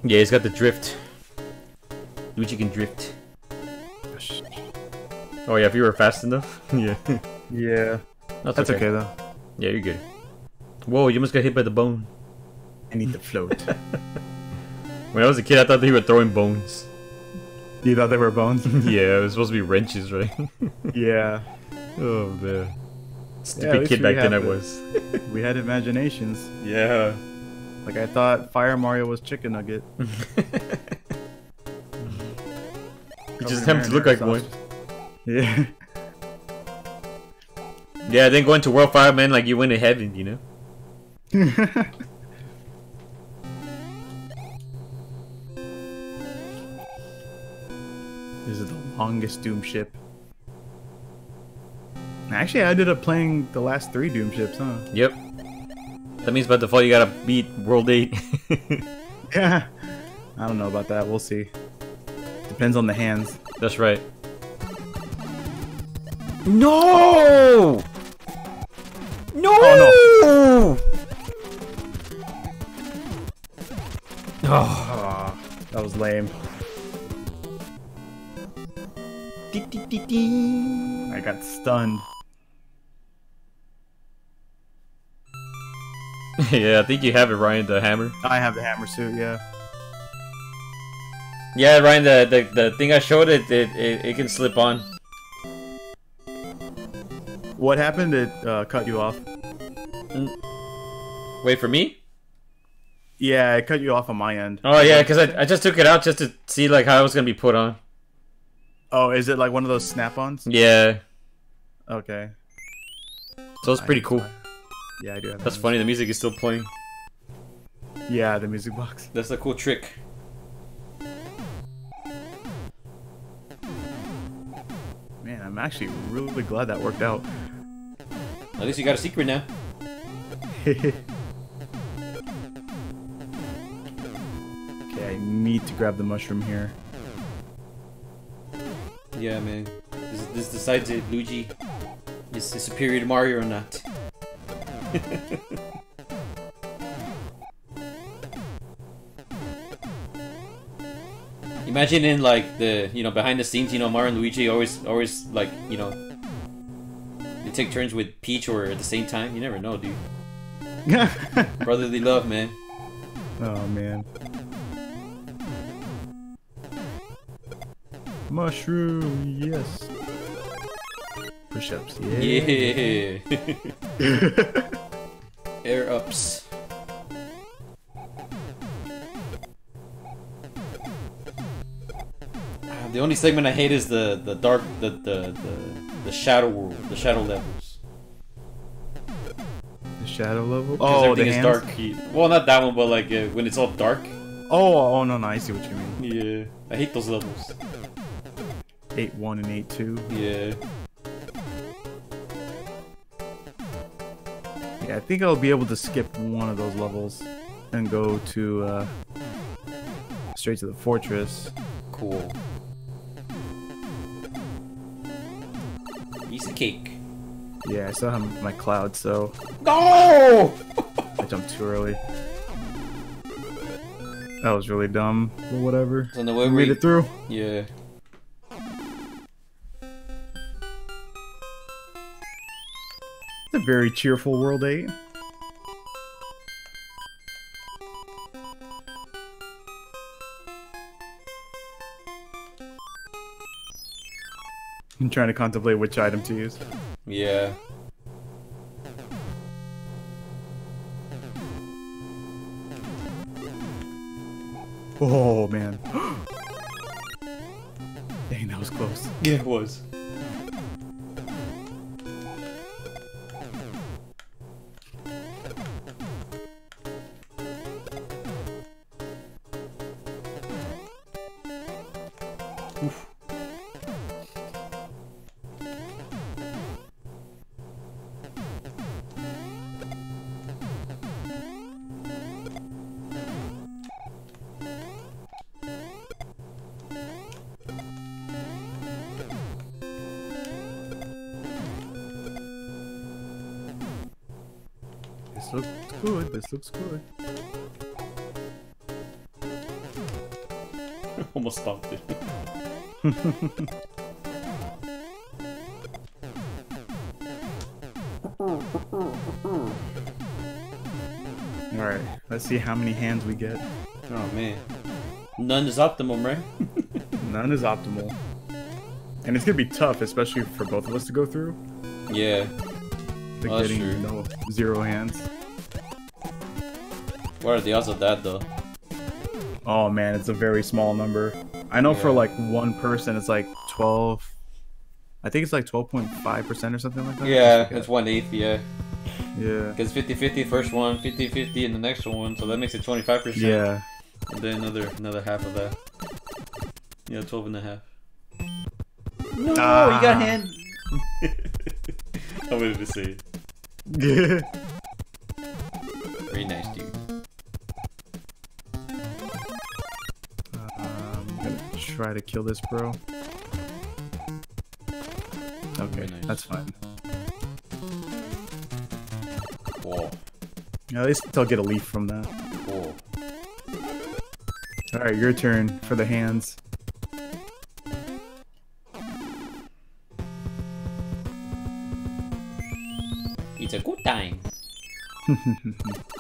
Speaker 2: Yeah, he's got the drift. Luigi can drift. Oh yeah, if you were fast enough. [LAUGHS] yeah.
Speaker 1: Yeah,
Speaker 2: That's,
Speaker 1: that's okay. though.
Speaker 2: Yeah, you're good. Whoa, you almost got hit by the bone.
Speaker 1: I need to float. [LAUGHS]
Speaker 2: When I was a kid, I thought they were throwing bones.
Speaker 1: you thought they were bones? [LAUGHS]
Speaker 2: yeah, it was supposed to be wrenches, right?
Speaker 1: yeah.
Speaker 2: oh man. Stupid
Speaker 1: least
Speaker 2: kid back then I was.
Speaker 1: We had imaginations.
Speaker 2: Yeah.
Speaker 1: Like I thought Fire Mario was Chicken Nugget.
Speaker 2: You just attempt to look like one.
Speaker 1: Yeah. [LAUGHS]
Speaker 2: Yeah, then going to World 5, man, like you went to heaven, you know? [LAUGHS]
Speaker 1: This is the longest Doom ship. Actually, I ended up playing the last three Doom ships, huh?
Speaker 2: Yep. That means by default you gotta beat World 8.
Speaker 1: Yeah. [LAUGHS] [LAUGHS] I don't know about that. We'll see. Depends on the hands.
Speaker 2: That's right. No! No!
Speaker 1: Oh, no.
Speaker 2: Oh,
Speaker 1: Ah, that was lame. I got stunned. [LAUGHS]
Speaker 2: yeah, I think you have it, Ryan, the hammer.
Speaker 1: I have the hammer suit, yeah.
Speaker 2: Yeah, Ryan, the, the, the thing I showed it, it, it, it can slip on.
Speaker 1: What happened? It uh, cut you off.
Speaker 2: Wait, for me?
Speaker 1: Yeah, it cut you off on my end.
Speaker 2: Oh, yeah, because I, I just took it out just to see, like, how it was gonna be put on.
Speaker 1: Oh, is it like one of those snap-ons?
Speaker 2: Yeah,
Speaker 1: Okay.
Speaker 2: so it's pretty cool.
Speaker 1: Yeah, I do have
Speaker 2: That's funny, the music is still playing.
Speaker 1: Yeah, the music box.
Speaker 3: That's a cool trick.
Speaker 1: Man, I'm actually really glad that worked out.
Speaker 3: At least you got a secret now. [LAUGHS]
Speaker 1: okay, I need to grab the mushroom here.
Speaker 3: Yeah, man. This, this decides if Luigi is, is superior to Mario or not. [LAUGHS] Imagine in like the you know behind the scenes, you know Mario and Luigi always always like you know they take turns with Peach or at the same time. You never know, dude. [LAUGHS] Brotherly love, man.
Speaker 1: oh man. Mushroom, yes. Push-ups, yeah.
Speaker 3: Yeah. [LAUGHS] Air ups. Ah, The only segment I hate is the the dark the the the, the shadow world, the shadow levels.
Speaker 1: The shadow level.
Speaker 3: 'Cause
Speaker 1: Oh, the
Speaker 3: everything is
Speaker 1: hands?
Speaker 3: dark. You- Well, not that one, but like uh, when it's all dark.
Speaker 1: Oh, oh no, no, I see what you mean.
Speaker 3: Yeah, I hate those levels.
Speaker 1: Eight one and eight two.
Speaker 3: Yeah.
Speaker 1: Yeah, I think I'll be able to skip one of those levels and go to uh, straight to the fortress.
Speaker 3: Cool.
Speaker 2: Piece of cake.
Speaker 1: Yeah, I still have my cloud, so
Speaker 2: No!
Speaker 1: I jumped too early. That was really dumb, but whatever.
Speaker 2: So the way
Speaker 1: We made it through.
Speaker 2: Yeah.
Speaker 1: It's a very cheerful World 8. I'm trying to contemplate which item to use.
Speaker 2: Yeah.
Speaker 1: Oh man. [GASPS] Dang, that was close.
Speaker 2: Yeah, it was.
Speaker 1: This looks good. This looks good. [LAUGHS]
Speaker 2: Almost stopped it. [LAUGHS]
Speaker 1: All right, let's see how many hands we get.
Speaker 2: Oh man. None is optimal, right? [LAUGHS]
Speaker 1: None is optimal, and it's gonna be tough, especially for both of us to go through.
Speaker 2: yeah.
Speaker 1: Like
Speaker 2: Oh, that's
Speaker 1: getting
Speaker 2: true.
Speaker 1: no zero hands.
Speaker 2: What are the odds of that though?
Speaker 1: Oh man, it's a very small number. I know for like one person, it's like twelve. I think it's like twelve point five percent or something like that.
Speaker 2: Yeah, it's one eighth, yeah.
Speaker 1: yeah,
Speaker 2: Because 50 50 first one, 50 50 in the next one, so that makes it 25%.
Speaker 1: yeah.
Speaker 2: And then another another half of that. Yeah, 12 and a half. No,
Speaker 1: Ah.
Speaker 2: you got hand. I'm wanted to say it.
Speaker 1: Yeah. [LAUGHS] try to kill this bro. Okay,
Speaker 2: nice.
Speaker 1: that's fine.
Speaker 2: Whoa,
Speaker 1: At least I'll get a leaf from that.
Speaker 2: whoa.
Speaker 1: All right, your turn for the hands.
Speaker 2: It's a good time. [LAUGHS]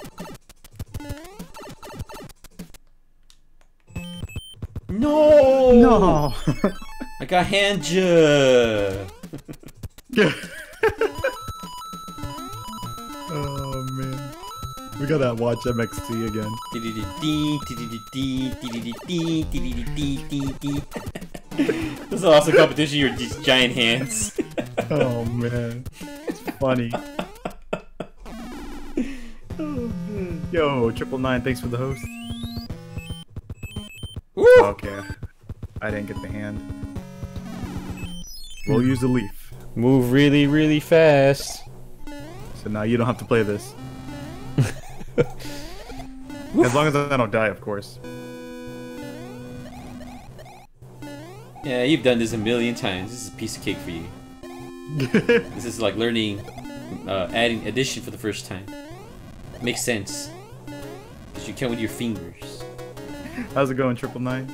Speaker 2: I got hand job. [LAUGHS]
Speaker 1: oh man, we gotta watch MXT again. [LAUGHS]
Speaker 2: This is also competition. Your these giant hands. [LAUGHS]
Speaker 1: Oh man, it's funny. Yo, triple nine, thanks for the host.
Speaker 2: Woo!
Speaker 1: Okay, I didn't get the hand. We'll use the leaf.
Speaker 4: Move really, really fast.
Speaker 1: So now you don't have to play this. [LAUGHS] as long as I don't die, of course.
Speaker 2: Yeah, you've done this a million times. This is a piece of cake for you. [LAUGHS] This is like learning, uh, adding addition for the first time. Makes sense. Because you count with your fingers.
Speaker 1: How's it going, triple nine?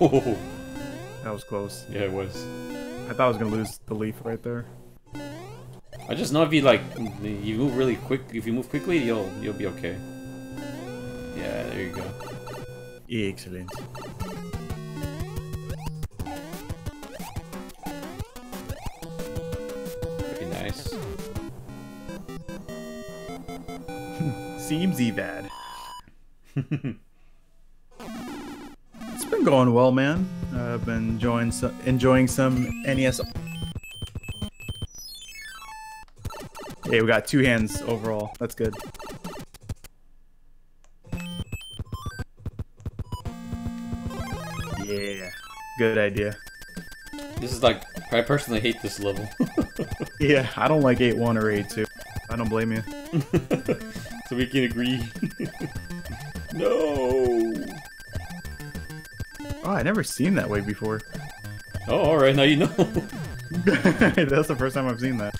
Speaker 2: Oh! [LAUGHS]
Speaker 1: That was close.
Speaker 2: Yeah, it was.
Speaker 1: I thought I was gonna lose the leaf right there.
Speaker 2: I just know if you like, you move really quick. If you move quickly, you'll you'll be okay. Yeah, there you go.
Speaker 1: Excellent.
Speaker 2: Very nice. [LAUGHS]
Speaker 1: Seems bad. [LAUGHS] been going well, man. I've been enjoying some, enjoying some NES. Yeah, we got two hands overall. That's good. Yeah, good idea.
Speaker 2: This is like, I personally hate this level. [LAUGHS]
Speaker 1: Yeah, I don't like 8-1 or 8-2. I don't blame you. [LAUGHS]
Speaker 2: so we can agree.
Speaker 1: Oh, I never seen that way before.
Speaker 2: Oh, all right. Now you know. [LAUGHS] [LAUGHS]
Speaker 1: That's the first time I've seen that.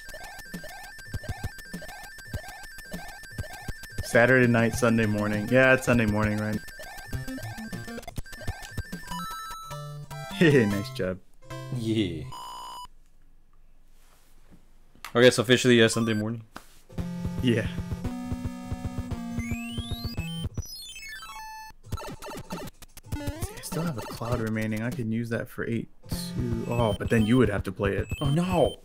Speaker 1: Saturday night, Sunday morning. Yeah, it's Sunday morning, right? [LAUGHS] Hey, nice job.
Speaker 2: yeah. Okay, so officially, yeah, Sunday morning.
Speaker 1: Yeah. Remaining. I can use that for eight two. Oh, but then you would have to play it.
Speaker 2: Oh no.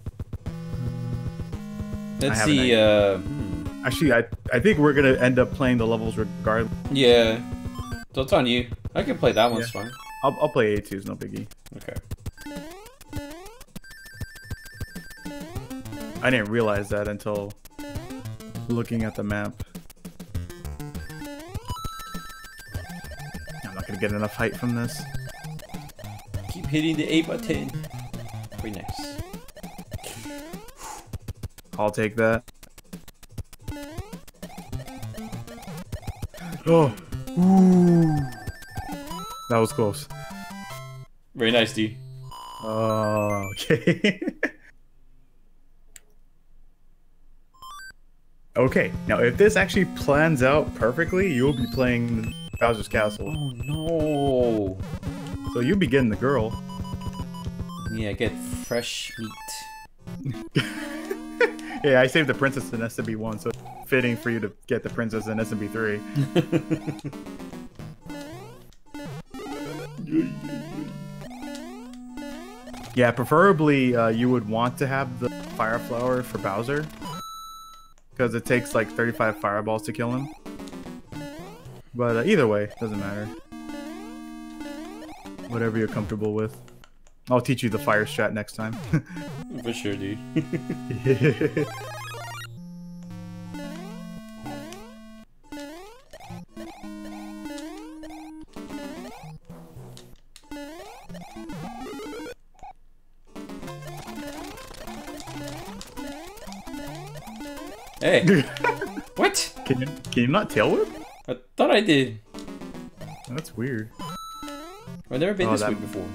Speaker 2: Let's see. Uh, hmm.
Speaker 1: Actually, I I think we're gonna end up playing the levels regardless.
Speaker 2: Yeah. So it's on you. I can play that one's fine.
Speaker 1: I'll I'll play A twos, no biggie.
Speaker 2: Okay.
Speaker 1: I didn't realize that until looking at the map. I'm not gonna get enough height from this.
Speaker 2: Hitting the A button. Very nice.
Speaker 1: I'll take that. [GASPS] Oh, Ooh. that was close.
Speaker 2: Very nice, D.
Speaker 1: Oh, [LAUGHS] okay. okay, now if this actually plans out perfectly, you'll be playing Bowser's Castle.
Speaker 2: Oh no.
Speaker 1: So you begin the girl.
Speaker 2: Yeah, get fresh meat. [LAUGHS]
Speaker 1: Yeah, I saved the princess in SMB1, so it's fitting for you to get the princess in SMB3. [LAUGHS] Yeah, preferably uh, you would want to have the fire flower for Bowser. Because it takes like 35 fireballs to kill him. But uh, either way, doesn't matter. Whatever you're comfortable with. I'll teach you the fire strat next time. [LAUGHS]
Speaker 2: For sure, dude. [LAUGHS] hey. [LAUGHS] what?
Speaker 1: can you can you not tail whip?
Speaker 2: I thought I did.
Speaker 1: That's weird.
Speaker 2: I've never been
Speaker 1: Oh,
Speaker 2: this
Speaker 1: that-
Speaker 2: way before.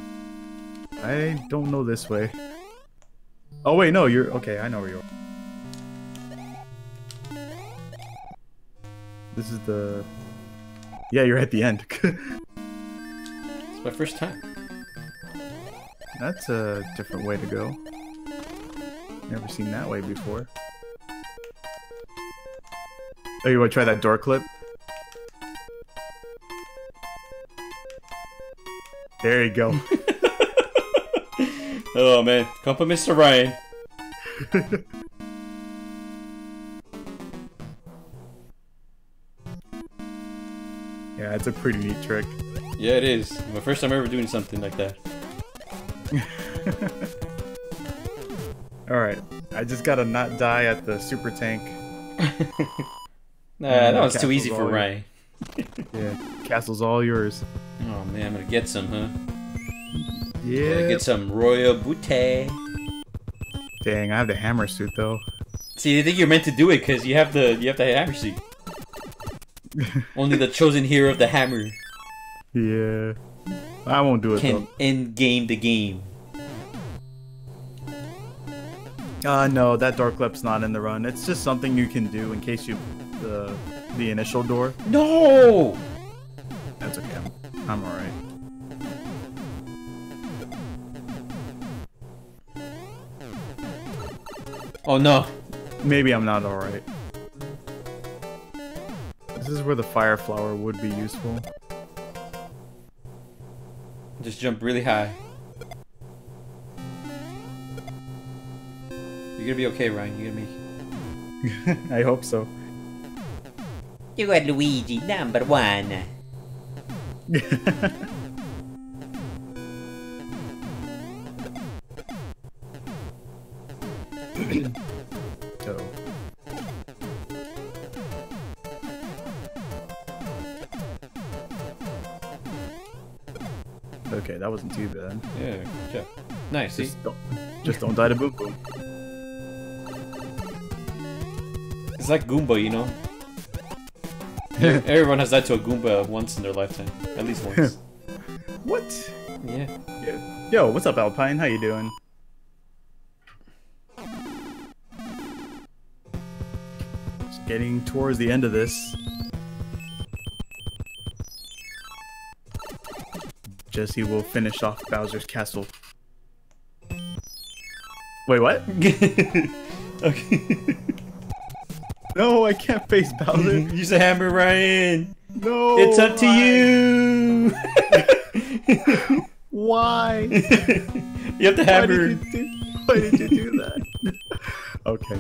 Speaker 1: I don't know this way. Oh wait, no, you're okay. I know where you are. This is the. Yeah, you're at the end. [LAUGHS]
Speaker 2: It's my first time.
Speaker 1: That's a different way to go. Never seen that way before. Oh, you want to try that door clip? There you go. [LAUGHS]
Speaker 2: Oh man, compliments to Ryan. [LAUGHS]
Speaker 1: yeah, it's a pretty neat trick.
Speaker 2: Yeah, it is. My first time ever doing something like that. [LAUGHS]
Speaker 1: All right, I just gotta not die at the super tank.
Speaker 2: Nah, that was uh,
Speaker 1: too
Speaker 2: easy for Ryan. [LAUGHS]
Speaker 1: Yeah, castle's all yours.
Speaker 2: Oh man, I'm gonna get some, huh?
Speaker 1: Yeah.
Speaker 2: Gotta get some Royal Butte.
Speaker 1: Dang, I have the hammer suit though.
Speaker 2: See, I think you're meant to do it because you have the you have the hammer suit. [LAUGHS] Only the chosen hero of the hammer
Speaker 1: Yeah. I won't do it
Speaker 2: can end game the game.
Speaker 1: though. Uh no, that door clip's not in the run. It's just something you can do in case you the the initial door.
Speaker 2: No!
Speaker 1: That's okay. I'm, I'm alright.
Speaker 2: Oh no.
Speaker 1: Maybe I'm not alright. This is where the fire flower would be useful.
Speaker 2: Just jump really high. You're gonna be okay, Ryan. You're gonna make [LAUGHS]
Speaker 1: I hope so.
Speaker 5: You got Luigi number one.
Speaker 1: so. [COUGHS] Okay, that wasn't too bad.
Speaker 2: Yeah, good job. Nice, see?
Speaker 1: Just don't, just don't die to boom boom.
Speaker 2: It's like Goomba, you know? [LAUGHS] Everyone has died to a Goomba once in their lifetime. At least once. [LAUGHS]
Speaker 1: What?
Speaker 2: yeah.
Speaker 1: Yo, what's up, Alpine? How you doing? Just getting towards the end of this. Jesse will finish off Bowser's castle. Wait, what? [LAUGHS]
Speaker 2: okay.
Speaker 1: No, I can't face Bowser. [LAUGHS]
Speaker 2: Use a hammer, Ryan.
Speaker 1: No,
Speaker 2: It's up to
Speaker 1: why?
Speaker 2: you. [LAUGHS]
Speaker 1: Why? [LAUGHS]
Speaker 2: you have to
Speaker 1: Why
Speaker 2: hammer.
Speaker 1: did, you do, why did you do that? okay.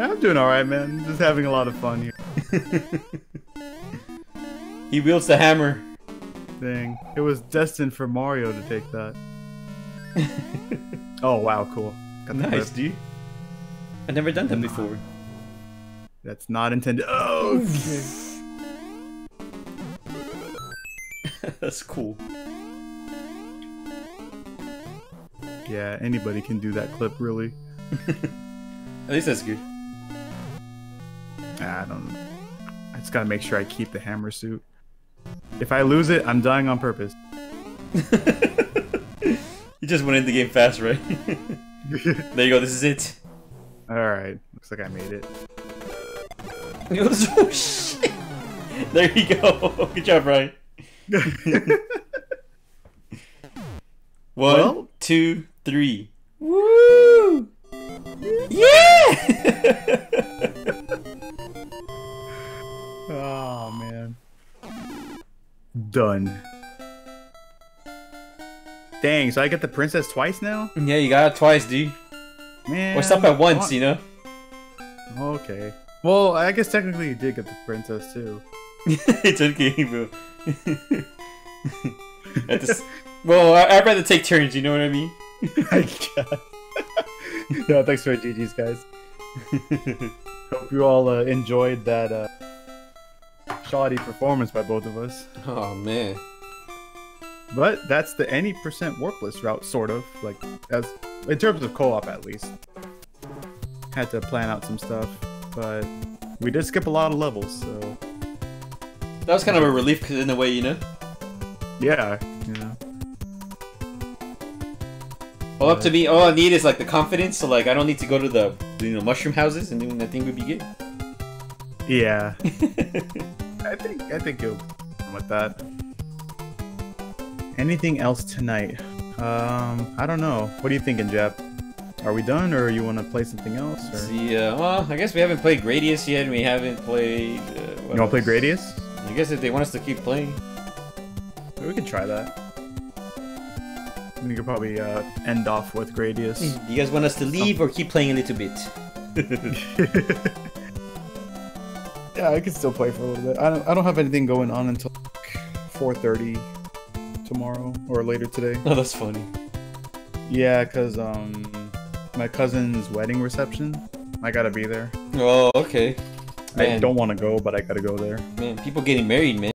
Speaker 1: I'm doing alright, man. Just having a lot of fun here.
Speaker 2: He wields the hammer.
Speaker 1: Dang. It was destined for Mario to take that. oh, wow, cool. Got
Speaker 2: Nice, dude. I've never done that before.
Speaker 1: That's not intended. Oh. [LAUGHS] [LAUGHS]
Speaker 2: That's cool.
Speaker 1: Yeah, anybody can do that clip, really. [LAUGHS]
Speaker 2: At least that's good.
Speaker 1: I don't know. I just gotta make sure I keep the hammer suit. If I lose it, I'm dying on purpose.
Speaker 2: You just went in the game fast, right? [LAUGHS] there you go. This is it.
Speaker 1: Alright, looks like I made it. [LAUGHS]
Speaker 2: oh shit! There you go. [LAUGHS] Good job, Ryan. One,
Speaker 1: Well-
Speaker 2: two, three. Woo! Yeah!
Speaker 1: Oh man. Done. Dang, so I get the princess twice now?
Speaker 2: yeah, you got it twice, dude.
Speaker 1: Man.
Speaker 2: Or stop at once, you know.
Speaker 1: Okay. Well, I guess technically you did get the princess too. [LAUGHS]
Speaker 2: it's okay, bro. [LAUGHS] At this- well, I- I'd rather take turns. You know what I mean? [LAUGHS]
Speaker 1: I guess. no, thanks for your GG's, guys. Hope you all uh, enjoyed that uh, shoddy performance by both of us.
Speaker 2: oh man.
Speaker 1: But that's the any percent warpless route, sort of. Like, as in terms of co-op, at least. Had to plan out some stuff, but we did skip a lot of levels, so
Speaker 2: That was kind of a relief, 'cause in a way, you know.
Speaker 1: yeah, you know.
Speaker 2: All up to me. All I need is like the confidence, so like I don't need to go to the you know mushroom houses, and then I think we'd be good.
Speaker 1: Yeah, [LAUGHS] I think I think you'll with that. Anything else tonight? Um, I don't know. What are you thinking, Jap? Are we done, or you want to play something else? Or...
Speaker 2: See, uh, well, I guess we haven't played Gradius yet, and we haven't played. Uh, what
Speaker 1: You want to play? Gradius?
Speaker 2: I guess if they want us to keep playing.
Speaker 1: We could try that. We could probably uh, end off with Gradius.
Speaker 2: Do you guys want us to leave or keep playing a little bit? [LAUGHS]
Speaker 1: yeah, I could still play for a little bit. I don't. I don't have anything going on until four thirty tomorrow or later today.
Speaker 2: Oh, that's funny.
Speaker 1: Yeah, cause um, my cousin's wedding reception. I gotta be there.
Speaker 2: Oh, okay.
Speaker 1: I don't want to go, but I gotta go there.
Speaker 2: Man, people getting married, man.